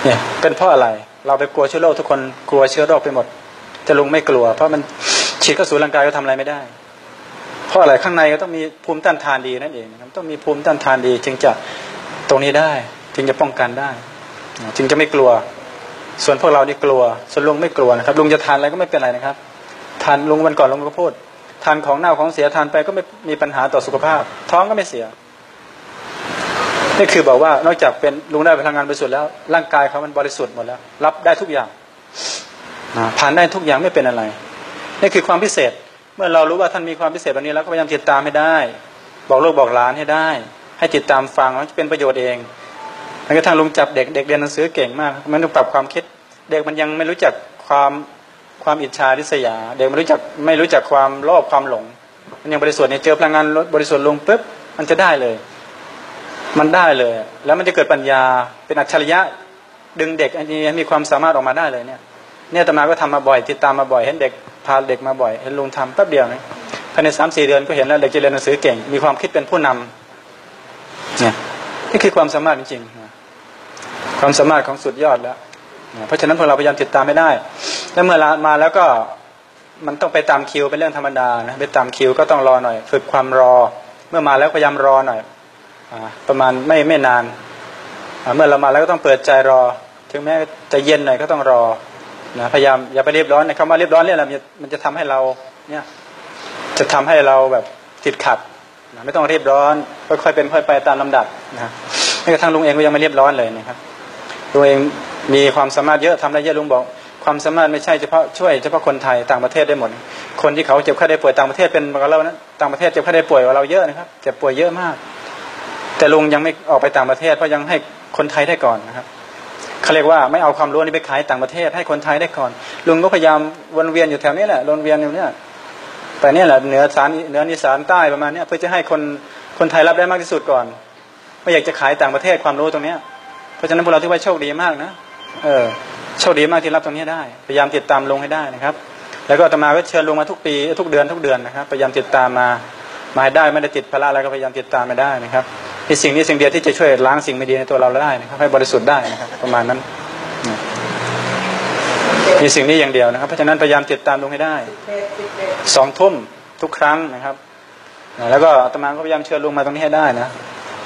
เนี่ยเป็นเพราะอะไร เราไปกลัวเชื้อโรคทุกคนกลัวเชื้อโรคไปหมดจะลุงไม่กลัว เพราะมันฉีดเข้าสู่ร่างกายก็ทำอะไรไม่ได้ เพราะอะไรข้างในก็ต้องมีภูมิต้านทานดีนั่นเองครับต้องมีภูมิต้านทานดี จึงจะตรงนี้ได้ จึงจะป้องกันได้ จึงจะไม่กลัว ส่วนพวกเรานี่กลัว ส่วนลุงไม่กลัวนะครับ ลุงจะทานอะไรก็ไม่เป็นไรนะครับ ทานลุงวันก่อนลุงก็พูด ทานของเน่าของเสียทานไปก็ไม่มีปัญหาต่อสุขภาพ ท้องก็ไม่เสียนี่คือบอกว่านอกจากเป็นลุงได้พลังงานบริสุทธิ์แล้วร่างกายเขามันบริสุทธิ์หมดแล้ว รับได้ทุกอย่างผ่านได้ทุกอย่างไม่เป็นอะไรนี่คือความพิเศษ เมื่อเรารู้ว่าท่านมีความพิเศษแบบนี้แล้วก็พยายามติดตามให้ได้ บอกลูกบอกหลานให้ได้ ให้ติดตามฟังแล้วจะเป็นประโยชน์เองแม้กระทั่งลุงจับเด็กเด็กเรียนหนังสือเก่งมาก มันต้องปรับความคิด เด็กมันยังไม่รู้จักความ ความอิจฉาริษยา เด็กไม่รู้จักไม่รู้จักความโลภความหลง มันยังบริสุทธิ์เนี่ยเจอพลังงานบริสุทธิ์ลงปุ๊บมันจะได้เลย มันได้เลย แล้วมันจะเกิดปัญญาเป็นอัจฉริยะดึงเด็กอันนี้มีความสามารถออกมาได้เลยเนี่ย เนี่ยตมาก็ทำมาบ่อยติดตามมาบ่อยเห็นเด็กพาเด็กมาบ่อยเห็นลุงทำแป๊บเดียวนะภายในสามสี่เดือนก็เห็นแล้วเด็กจะเรียนหนังสือเก่ง มีความคิดเป็นผู้นำเนี่ยนี่คือความสามารถจริงๆความสามารถของสุดยอดแล้ว เพราะฉะนั้นพวกเราพยายามติดตามไม่ได้ แล้วเมื่อมาแล้วก็มันต้องไปตามคิวเป็นเรื่องธรรมดานะไปตามคิวก็ต้องรอหน่อย ฝึกความรอ เมื่อมาแล้วพยายามรอหน่อยประมาณไม่ไม่นานเมื่อเรามาแล้วก็ต้องเปิดใจรอ ถึงแม้จะเย็นหน่อยก็ต้องรอนะพยายามอย่าไปรีบร้อนนะคำว่ารีบร้อนเนี่ยมันจะทำให้เราเนี่ยจะทำให้เราแบบติดขัดนะไม่ต้องรีบร้อนค่อยๆเป็นค่อยไปตามลำดับนะแม้กระทั่งลุงเองก็ยังไม่รีบร้อนเลยนะครับ ลุงเองมีความสามารถเยอะทำได้เยอะลุงบอก ความสามารถไม่ใช่เฉพาะช่วยเฉพาะคนไทยต่างประเทศได้หมด คนที่เขาเจ็บไข้ได้ป่วยต่างประเทศเป็นกับเรานะต่างประเทศเจ็บไข้ได้ป่วยกว่าเราเยอะนะครับเจ็บป่วยเยอะมาก แต่ลุงยังไม่ออกไปต่างประเทศเพราะยังให้คนไทยได้ก่อนนะครับเขาเรียกว่าไม่เอาความรู้นี้ไปขายต่างประเทศ ให้คนไทยได้ก่อน ลุงก็พยายามวนเวียนอยู่แถวนี้แหละวนเวียนอยู่เนี่ยแต่เนี่ยแหละเหนือสารเหนือนิสานใต้ประมาณนี้เพื่อจะให้คนคนไทยรับได้มากที่สุดก่อน ไม่อยากจะขายต่างประเทศความรู้ตรงเนี้ย ราะฉะนั้นพวกเราถือว่าโชคดีมากนะเออโชคดีมากที่รับตรงนี้ได้ พยายามติดตามลงให้ได้นะครับ แล้วก็ตมาก็เชิญลงมาทุกปีทุกเดือนทุกเดือนนะครับพยายามติดตามมามาได้ไม่ได้ติดภาระอะไรก็พยายามติดตามมาได้นะครับนี่สิ่งนี้สิ่งเดียวที่จะช่วยล้างสิ่งไม่ดีในตัวเราได้นะครับ ให้บริสุทธิ์ได้นะครับ ประมาณนั้นมีสิ่งนี้อย่างเดียวนะครับเพราะฉะนั้นพยายามติดตามลงให้ได้สองทุ่มทุกครั้งนะครับแล้วก็อาตมาก็พยายามเชิญลงมาตรงนี้ให้ได้นะ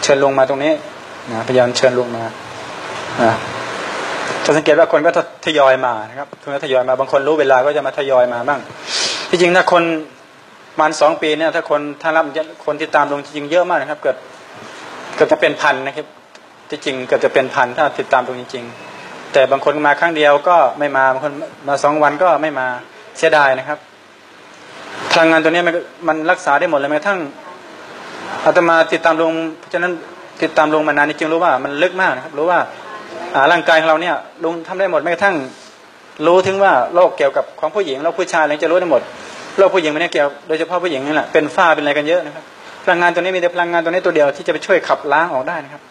เชิญลงมาตรงนี้นะพยายามเชิญลงมา จะสังเกตว่าคนก็ทยอยมานะครับคนก็ทยอยมาบางคนรู้เวลาก็จะมาทยอยมาบ้างที่จริงถ้าคนมันสองปีเนี่ยถ้าคนถ้ารับคนที่ตามลงจริงเยอะมากนะครับ เกิดเกือบจะเป็นพันนะครับที่จริงเกือบจะเป็นพันถ้าติดตามตรงจริง ๆ แต่บางคนมาครั้งเดียวก็ไม่มาบางคนมาสองวันก็ไม่มาเสียดายนะครับพลังงานตัวนี้มันมันรักษาได้หมดเลยแม้กระทั่งอาตมาติดตามลงเพราะฉะนั้นติดตามลงมานานจริงรู้ว่ามันลึกมากนะครับ รู้ว่า ร่างกายของเราเนี่ยลุงทำได้หมดแม้กระทั่งรู้ถึงว่าโรคเกี่ยวกับของผู้หญิงโรคผู้ชายอะไรจะรู้ได้หมดโรคผู้หญิงมันเนี่ยเกี่ยวโดยเฉพาะผู้หญิงนี่แหละเป็นฝ้าเป็นอะไรกันเยอะนะครับพลังงานตัวนี้มีแต่พลังงานตัวนี้ตัวเดียวที่จะไปช่วยขับล้างออกได้นะครับ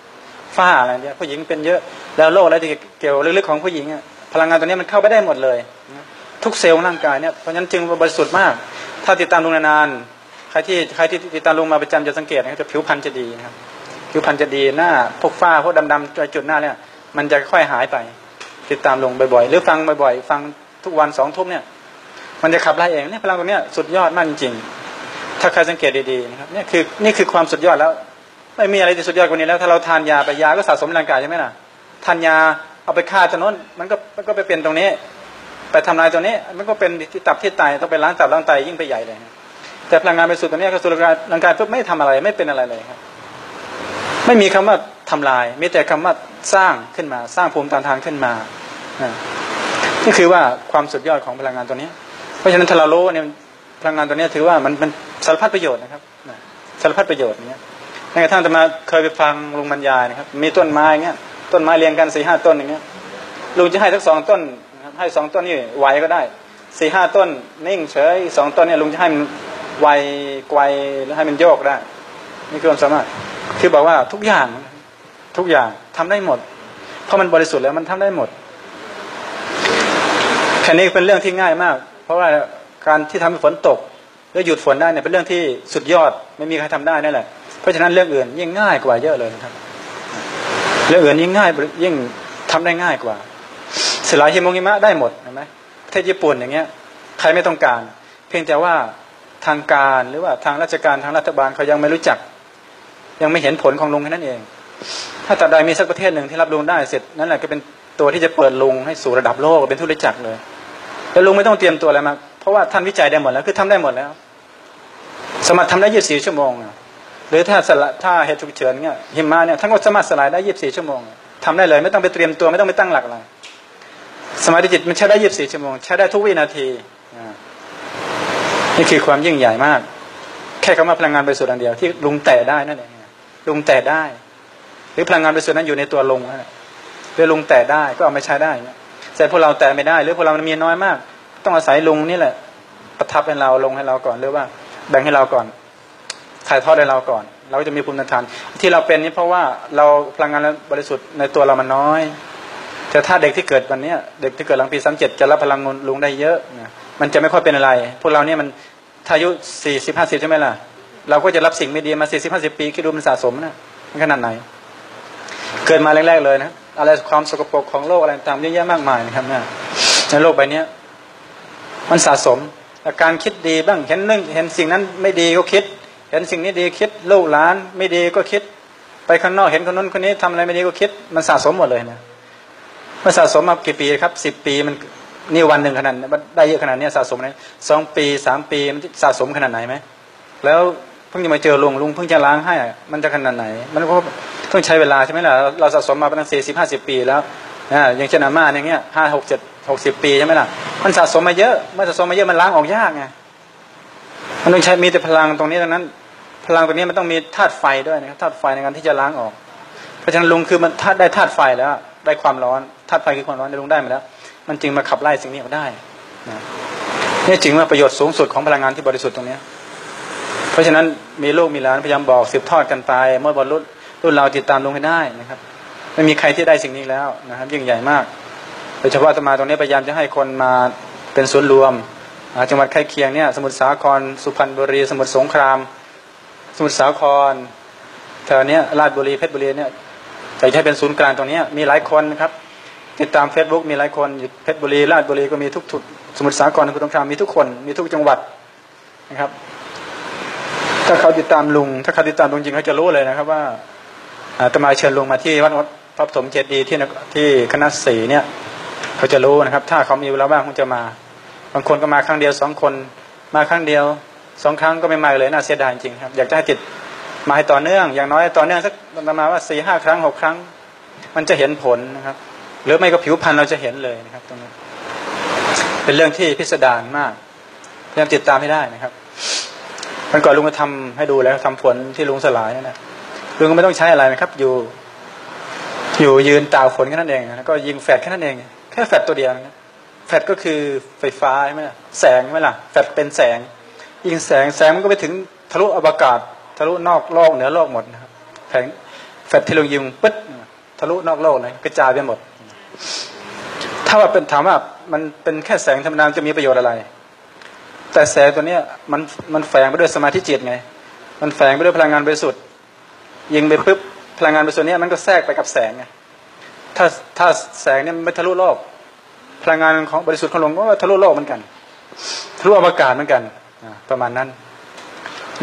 ฝ้าอะไรเนี่ยผู้หญิงเป็นเยอะแล้วโรคอะไรที่เกี่ยวลึกๆของผู้หญิงพลังงานตัวนี้มันเข้าไปได้หมดเลย ทุกเซลล์ร่างกายเนี่ยเพราะฉะนั้นจึงบริสุทธิ์มาก ถ้าติดตามลุงนานๆใครที่ใครที่ติดตามลุงมาประจำจะสังเกตนะครับจะผิวพรรณจะดีนะครับผิวพรรณจะดีหน้าพวกฝ้าพวกดำๆจุดหน้าเนี่ย มันจะค่อยหายไป ติดตามลงบ่อยๆ หรือฟังบ่อยๆ ฟังทุกวันสองทุ่มเนี่ย มันจะขับไล่เองเนี่ยพลังตรงนี้สุดยอดมากจริงๆ ถ้าใครสังเกตดีๆนะครับเนี่ยคือนี่คือความสุดยอดแล้ว ไม่มีอะไรที่สุดยอดกว่านี้แล้ว ถ้าเราทานยาไปยาก็สะสมร่างกายใช่ไหมล่ะทานยาเอาไปฆ่าจนนั้นมันก็มันก็ไปเป็นตรงนี้ ไปทำลายตรงนี้ มันก็เป็นที่ตับที่ไตต้องไปล้างตับล้างไตยิ่งไปใหญ่เลยแต่พลังงานไปสู่ตรงนี้ก็สู่ร่างกายร่างกายปุ๊บไม่ทำอะไรไม่เป็นอะไรเลยครับ ไม่มีคำว่าทำลายมีแต่คำว่า สร้างขึ้นมา สร้างภูมิต้านทานขึ้นมานี่คือว่าความสุดยอดของพลังงานตัวนี้เพราะฉะนั้นถ้าเรารู้เนี่ยพลังงานตัวนี้ถือว่ามันมันสารพัดประโยชน์นะครับสารพัดประโยชน์เนี้ยแม้กระทั่งจะมาเคยไปฟังลุงบรรยายนะครับ มีต้นไม้เงี้ยต้นไม้เรียงกันสี่ห้าต้นอย่างเงี้ยลุงจะให้ทั้งสองต้นให้สองต้นนี่ไหวก็ได้สี่ห้าต้นนิ่งเฉยสองต้นเนี่ยลุงจะให้มันไวไกวแล้วให้มันโยกได้นี่คือความสามารถคือบอกว่าทุกอย่างทุกอย่าง ทำได้หมด เพราะมันบริสุทธิ์แล้วมันทำได้หมดแค่นี้เป็นเรื่องที่ง่ายมาก เพราะว่าการที่ทำให้ฝนตกแล้วหยุดฝนได้เนี่ยเป็นเรื่องที่สุดยอดไม่มีใครทำได้นั่นแหละ เพราะฉะนั้นเรื่องอื่นยิ่งง่ายกว่าเยอะเลยนะครับ เรื่องอื่นยิ่งง่ายยิ่งทำได้ง่ายกว่าสลายฮิมงิมะได้หมดเห็นไหมประเทศญี่ปุ่นอย่างเงี้ยใครไม่ต้องการ เพียงแต่ว่าทางการหรือว่าทางราชการทางรัฐบาลเขายังไม่รู้จัก ยังไม่เห็นผลของลงแค่นั้นเอง ถ้าตราบใดมีสักประเทศหนึ่งที่รับลุงได้เสร็จนั่นแหละก็เป็นตัวที่จะเปิดลุงให้สู่ระดับโลกเป็นทุนจักเลยแล้วลุงไม่ต้องเตรียมตัวอะไรมาเพราะว่าท่านวิจัยได้หมดแล้วคือทำได้หมดแล้ว สามารถทำได้ยี่สิบสี่ชั่วโมงหรือถ้าสละถ้าเหตุฉุกเฉินเนี่ยหิมะเนี่ยท่านก็สามารถสลายได้ยี่สิบสี่ชั่วโมงทำได้เลยไม่ต้องไปเตรียมตัวไม่ต้องไปตั้งหลักอะไรสมาธิจิตมันใช้ได้ยี่สิบสี่ชั่วโมงใช้ได้ทุกวินาทีนี่คือความยิ่งใหญ่มาก แค่คำว่าพลังงานบริสุทธิ์อันเดียวที่ลุงแตะได้นั่นเองลุงแตะได้ รือพลังงานบริสุทธิ์นั้นอยู่ในตัวลุงนั่นแหละหรือลุงแตะได้ก็เอามาใช้ได้เนี่ยแต่พวกเราแตะไม่ได้ หรือพวกเรามีน้อยมาก ต้องอาศัยลุงนี่แหละ ประทับให้เราลงให้เราก่อนหรือว่า แบ่งให้เราก่อนถ่ายทอดให้เราก่อน เราจะมีภูมิต้านทาน ที่เราเป็นนี่เพราะว่าเราพลังงานบริสุทธิ์ในตัวเรามันน้อยแต่ถ้าเด็กที่เกิดวันนี้ยเด็กที่เกิดหลังปีสามเจ็ดจะรับพลังงานลุงได้เยอะนะมันจะไม่ค่อยเป็นอะไร พวกเราเนี่ยมันอายุสี่สิบห้าสิบใช่ไหมล่ะ เราก็จะรับสิ่งไม่ดีมาสี่สิบห้าสิบปีคิดดูมันสะสมนะมันขนาดไหน เกิดมาแรกๆเลยนะอะไรความสกปรกของโลกอะไรต่างๆเยอะแยะมากมายนะครับเนี่ยในโลกใบนี้มันสะสมอาการคิดดีบ้างเห็นเรื่องเห็นสิ่งนั้นไม่ดีก็คิด เห็นสิ่งนี้ดีคิดลูกหลานไม่ดีก็คิด ไปข้างนอกเห็นคนนู้นคนนี้ทำอะไรไม่ดีก็คิด มันสะสมหมดเลยนะมันสะสมมากี่ปีครับสิบปีมันนี่วันหนึ่งขนาดได้เยอะขนาดนี้สะสมเลยสองปีสามปีมันสะสมขนาดไหนไหมแล้ว เพิ่งจะมาเจอลุงลุงเพิ่งจะล้างให้มันจะขนาดไหน มันก็เพิ่งใช้เวลาใช่ไหมล่ะเราสะสมมาเป็นสี่สิบห้าสิบปีแล้วนะอย่างเช่นอาม่าอย่างเงี้ยห้าหกเจ็ดหกสิบปีใช่ไหมล่ะมันสะสมมาเยอะเมื่อสะสมมาเยอะมันล้างออกยากไงมันต้องใช้มีแต่พลังตรงนี้ดังนั้น พลังตรงนี้มันต้องมีธาตุไฟด้วยนะครับธาตุไฟในการที่จะล้างออก เพราะฉะนั้นลุงคือมันธาตุได้ธาตุไฟแล้วได้ความร้อนธาตุไฟคือความร้อนลุงได้มาแล้ว มันจึงมาขับไล่สิ่งนี้ออกได้นะนี่จึงว่าประโยชน์สูงสุดของพลังงานที่บริสุทธิ์ตรงนี้ ราะฉะนั้นมีลูกมีหลานพยายามบอกสืบทอดกันไปเมื่อบรรลุรุ่นเราติดตามลงให้ได้นะครับไม่มีใครที่ได้สิ่งนี้แล้วนะครับ ยิ่งใหญ่มากโดยเฉพาะตมาตรงนี้พยายามจะให้คนมาเป็นศูนย์รวมจังหวัดใกล้เคียงเนี่ยสมุทรสาครสุพรรณบุรี สมุทรสงคราม สมุทรสาครแถวเนี้ยราชบุรีเพชรบุรีเนี่ยแต่ให้เป็นศูนย์กลางตรงนี้มีหลายคนนะครับ ติดตามเฟซบุ๊กมีหลายคนอยู่เพชรบุรีราชบุรีก็มีทุกทุกสมุทรสาครสมุทรสงครามมีทุกคนมีทุกจังหวัดนะครับ ถ้าเขาติดตามลุง ถ้าเขาติดตามลุงจริงเขาจะรู้เลยนะครับ ว่าอาตมาเชิญลุงมาที่วัดพระปฐมเจดีที่คที่คณะสีเนี่ย เขาจะรู้นะครับ ถ้าเขามีเวลาว่างคงจะมา บางคนก็มาครั้งเดียวสองคน มาครั้งเดียวสองครั้งก็ไม่มาเลยน่าเสียดายจริงครับ อยากจะให้ติดมาให้ต่อเนื่อง อย่างน้อยต่อเนื่องสักประมาณว่าสี่ห้าครั้งหกครั้ง มันจะเห็นผลนะครับ หรือไม่ก็ผิวพรรณเราจะเห็นเลยนะครับ ตรงนี้เป็นเรื่องที่พิสดารมากพยายามติดตามให้ได้นะครับ มันก่อนลุงก็ทำให้ดูแล้วทำผลที่ลุงสลายนั่นนะลุงก็ไม่ต้องใช้อะไรนะครับ อยู่ อยู่ยืนตากฝนแค่นั้นเองแล้วก็ยิงแฟดแค่นั้นเอง แค่แฟดตัวเดียวนะแฟดก็คือไฟฟ้าใช่ไหมล่ะแสงใช่ไหมล่ะแฟดเป็นแสง ยิงแสงแสงมันก็ไปถึงทะลุอวกาศ ทะลุนอกโลกเหนือโลกหมดนะครับแผงแฟดที่ลุงยิงปึ๊ดทะลุนอกโลกเลยกระจายไปหมด ถ้าว่าเป็นถามว่ามันเป็นแค่แสงธรรมดาจะมีประโยชน์อะไร แต่แสงตัวเนี้ยมันมันแฝงไปด้วยสมาธิจิตไง มันแฝงไปด้วยพลังงานบริสุทธิ์ยิงไปปุ๊บพลังงานบริสุทธิ์เนี้ยมันก็แทรกไปกับแสงไงถ้าถ้าแสงเนี่ยไม่ทะลุโลก พลังงานของบริสุทธิ์ของหลวงก็ทะลุโลกเหมือนกันทะลุอวกาศเหมือนกันประมาณนั้น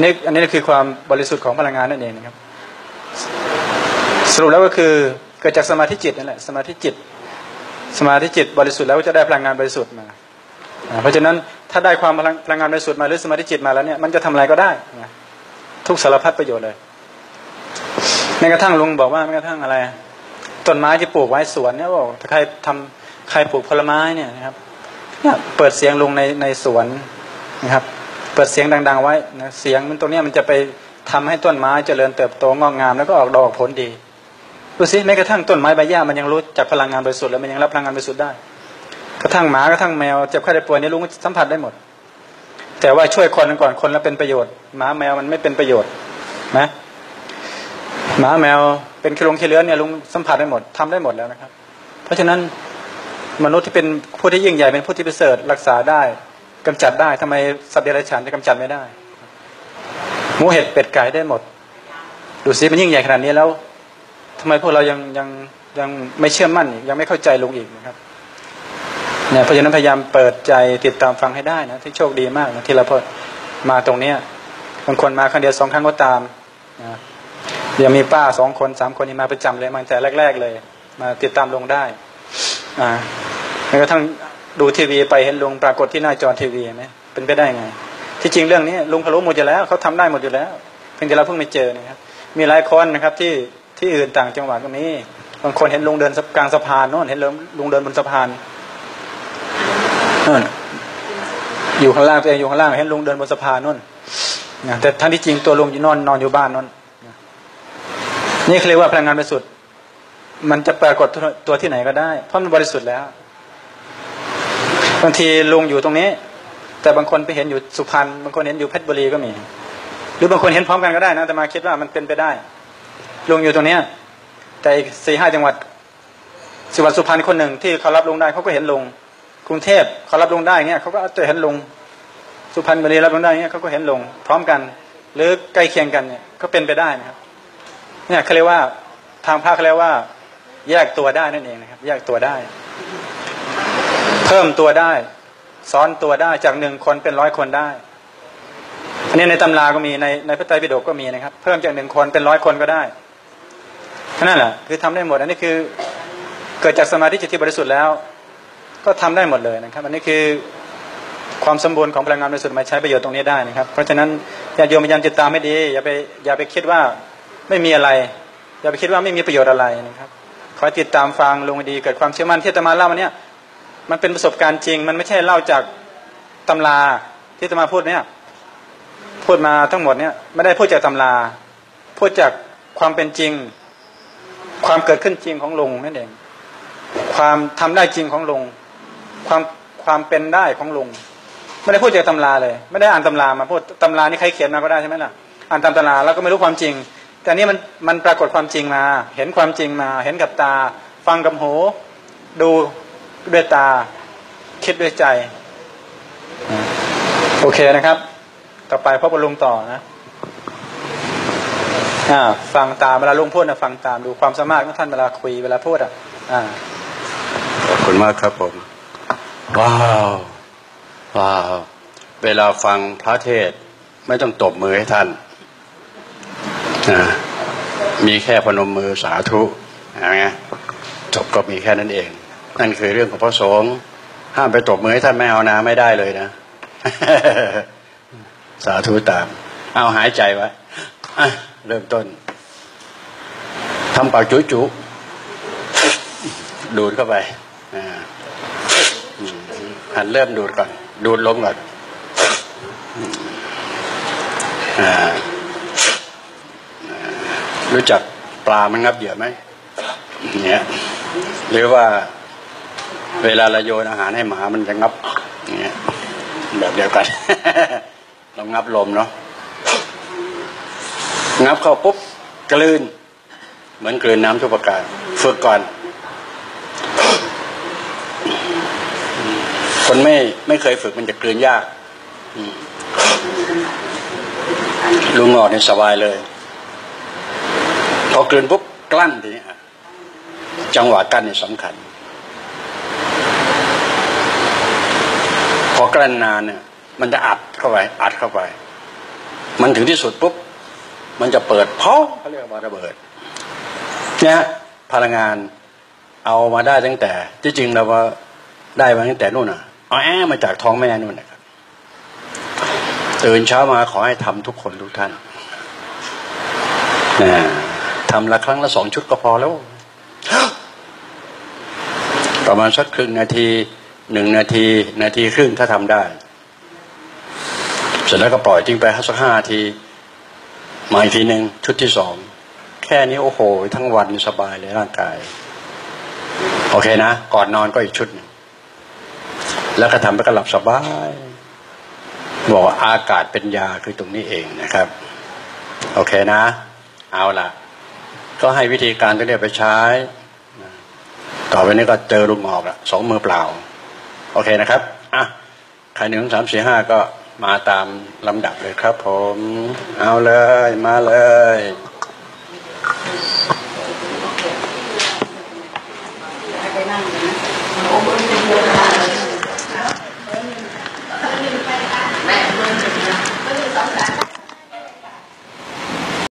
นี่อันนี้คือความบริสุทธิ์ของพลังงานนั่นเองนะครับ สรุปแล้วก็คือเกิดจากสมาธิจิตนั่นแหละสมาธิจิต สมาธิจิตบริสุทธิ์แล้วก็จะได้พลังงานบริสุทธิ์มา เพราะฉะนั้น ถ้าได้ความพลังพลังงานบริสุทธิ์มาหรือสมาธิจิตมาแล้วเนี่ยมันจะทำอะไรก็ได้นะทุกสารพัดประโยชน์เลยแม้กระทั่งลุงบอกว่าแม้กระทั่งอะไรต้นไม้ที่ปลูกไว้สวนเนี่ยบอกถ้าใครทำใครปลูกผลไม้เนี่ยนะครับเนี่ยเปิดเสียงลุงในในสวนนะครับ เปิดเสียงดัง ๆ ไว้นะเสียงมันตรงนี้มันจะไปทำให้ต้นไม้เจริญเติบโตงอกงามแล้วก็ออกดอกผลดีดูสิแม้กระทั่งต้นไม้ใบหญ้ามันยังรู้จากพลังงานบริสุทธิ์แล้วมันยังรับพลังงานบริสุทธิ์ได้ กระทั่งหมากระทั่งแมวเจ็บไข้ได้ป่วยนี่ลุงสัมผัสได้หมด แต่ว่าช่วยคนก่อนคนแล้วเป็นประโยชน์หมาแมวมันไม่เป็นประโยชน์นะหมาแมวเป็นคลงเคเลือนเนี่ยลุงสัมผัสได้หมดทำได้หมดแล้วนะครับ เพราะฉะนั้นมนุษย์ที่เป็นผู้ที่ยิ่งใหญ่เป็นผู้ที่ประเสริฐรักษาได้กำจัดได้ทำไมสัตว์เดรัจฉานจะกำจัดไม่ได้หมูเห็ดเป็ดไก่ได้หมด ดูสิมันยิ่งใหญ่ขนาดนี้แล้วทำไมพวกเรายังยังยังไม่เชื่อมั่นอีกยังไม่เข้าใจลุงอีกนะครับ เนี่ยเพราะฉะนั้นพยายามเปิดใจติดตามฟังให้ได้นะที่โชคดีมากนะที่เราพอมาตรงเนี้ยบางคนมาครั้งเดียวสองครั้งก็ตามนะเดี๋ยวมีป้าสองคนสามคนนี่มาประจำเลยมาตั้งแต่แรก ๆ เลย มาติดตามลงได้อ่าแม้กระทั่งดูทีวีไปเห็นลุงปรากฏที่หน้าจอทีวีไหมเป็นไปได้ไง ที่จริงเรื่องนี้ลุงเขารู้หมดอยู่แล้วเขาทำได้หมดอยู่แล้วเพียงแต่เราเพิ่งไม่เจอนะครับ มีหลายคนนะครับที่ที่อื่นต่างจังหวัดก็มีบางคนเห็นลุงเดินกลางสะพานโน่นเห็นลุงเดินบนสะพาน นู่นอยู่ข้างล่างตัวเองอยู่ข้างล่างเห็นลุงเดินบนสะพานนู่นแต่ทั้งที่จริงตัวลุงอยู่นอนนอนอยู่บ้านนู่นนี่เขาเรียกว่าพลังงานบริสุทธิ์มันจะปรากฏตัวที่ไหนก็ได้ เพราะมันบริสุทธิ์แล้วบางทีลุงอยู่ตรงนี้ แต่บางคนไปเห็นอยู่สุพรรณบางคนเห็นอยู่เพชรบุรีก็มี หรือบางคนเห็นพร้อมกันก็ได้นะแต่มาคิดว่ามันเป็นไปได้ลุงอยู่ตรงเนี้ย แต่อีกสี่ห้าจังหวัดจังหวัดสุพรรณคนหนึ่งที่เขารับลุงได้เขาก็เห็นลุง กรุงเทพเขารับลงได้เงี้ยเขาก็จะเห็นลง สุพรรณบุรีรับลงได้เงี้ยเขาก็เห็นลง พร้อมกัน หรือใกล้เคียงกันเนี่ยก็เป็นไปได้นะครับเนี่ยเขาเรียกว่าทางภาคเขาเรียกว่า แยกตัวได้นั่นเองนะครับ แยกตัวได้ เพิ่มตัวได้ ซ้อนตัวได้จากหนึ่งคนเป็นร้อยคนได้อันนี้ในตำราก็มีในในพระไตรปิฎกก็มีนะครับ เพิ่มจากหนึ่งคนเป็นร้อยคนก็ได้นั่นแหละคือทำได้หมด อันนี้คือเกิดจากสมาธิจิตที่บริสุทธิ์แล้ว ก็ทำได้หมดเลยนะครับ อันนี้คือความสมบูรณ์ของพลังงานบริสุทธิ์มาใช้ประโยชน์ตรงนี้ได้นะครับ เพราะฉะนั้นญาติโยมพยายามติดตามให้ดีอย่าไปอย่าไปคิดว่าไม่มีอะไร อย่าไปคิดว่าไม่มีประโยชน์อะไรนะครับคอยติดตามฟังลงดีเกิดความเชื่อมั่นที่ตมาเล่ามาเนี้ยมันเป็นประสบการณ์จริง มันไม่ใช่เล่าจากตำราที่ตมาพูดเนี่ยพูดมาทั้งหมดเนี่ยไม่ได้พูดจากตำราพูดจากความเป็นจริง ความเกิดขึ้นจริงของลุงนั่นเองความทำได้จริงของลุง ความความเป็นได้ของลุง ไม่ได้พูดจากตำราเลย ไม่ได้อ่านตำรามาพูดตำรานี่ใครเขียนมาก็ได้ใช่ไหมล่ะอ่านตามตำราแล้วก็ไม่รู้ความจริง แต่นี่มันมันปรากฏความจริงมา เห็นความจริงมา เห็นกับตา ฟังกับหูดูด้วยตา คิดด้วยใจ โอเคนะครับ ต่อไปพบกับลุงต่อนะอ่าฟังตามเวลาลุงพูดนะฟังตามดูความสามารถของท่านเวลาคุยเวลาพูดอะอ่าขอบคุณมากครับผม ว้าวว้าวเวลาฟังพระเทศไม่ต้องตบมือให้ท่านนะมีแค่พนมมือสาธุนะจบก็มีแค่นั้นเอง นั่นคือเรื่องของพระสงฆ์ห้ามไปตบมือให้ท่านไม่เอานะไม่ได้เลยนะ สาธุตาม เอาหายใจไว้เริ่มต้นทำปากจุจุดูดเข้าไป หันเริ่มดูดก่อน ดูดลมก่อนรู้จักปลามันงับเหยื่อไหมเนี่ยหรือว่าเวลาเราโยนอาหารให้หมามันจะงับเนี่ยแบบเดียวกันเรางับลมเนาะงับเข้าปุ๊บกลืน เหมือนกลืนน้ำทุกประการฝึกก่อน คนไม่ไม่เคยฝึกมันจะกลืนยากลุงงอดเนี่ยสบายเลย พอกลืนปุ๊บกลั้นทีนี้จังหวะกั้นนี่ยสำคัญ พอกลั้นนานเนี่ย มันจะอัดเข้าไป อัดเข้าไป มันถึงที่สุดปุ๊บมันจะเปิดเพาเขาเรียกว่าระเบิด เนี่ยพลังงานเอามาได้ตั้งแต่ ที่จริงเราว่าได้มาตั้งแต่นู่นน่ะ เอาแอมาจากท้องแม่นู่นนะครับตื่นเช้ามาขอให้ทำทุกคนทุกท่านนะทำละครั้งละสองชุดก็พอแล้ว ประมาณสักครึ่งนาทีหนึ่งนาที นาทีครึ่งถ้าทำได้ เสร็จแล้วก็ปล่อยทิ้งไปสักห้าทีมาอีกทีหนึ่งชุดที่สองแค่นี้โอ้โห ทั้งวันสบายเลยร่างกาย โอเคนะ ก่อนนอนก็อีกชุดนึ แล้วก็ทำไปก็หลับสบาย บอกอากาศเป็นยาคือตรงนี้เองนะครับ โอเคนะ เอาล่ะก็ให้วิธีการตัวนี้ไปใช้ ต่อไปนี้ก็เจอลุงออกละสองมือเปล่า โอเคนะครับอะใครหนึ่งสามสี่ห้าก็มาตามลำดับเลยครับผม เอาเลยมาเลย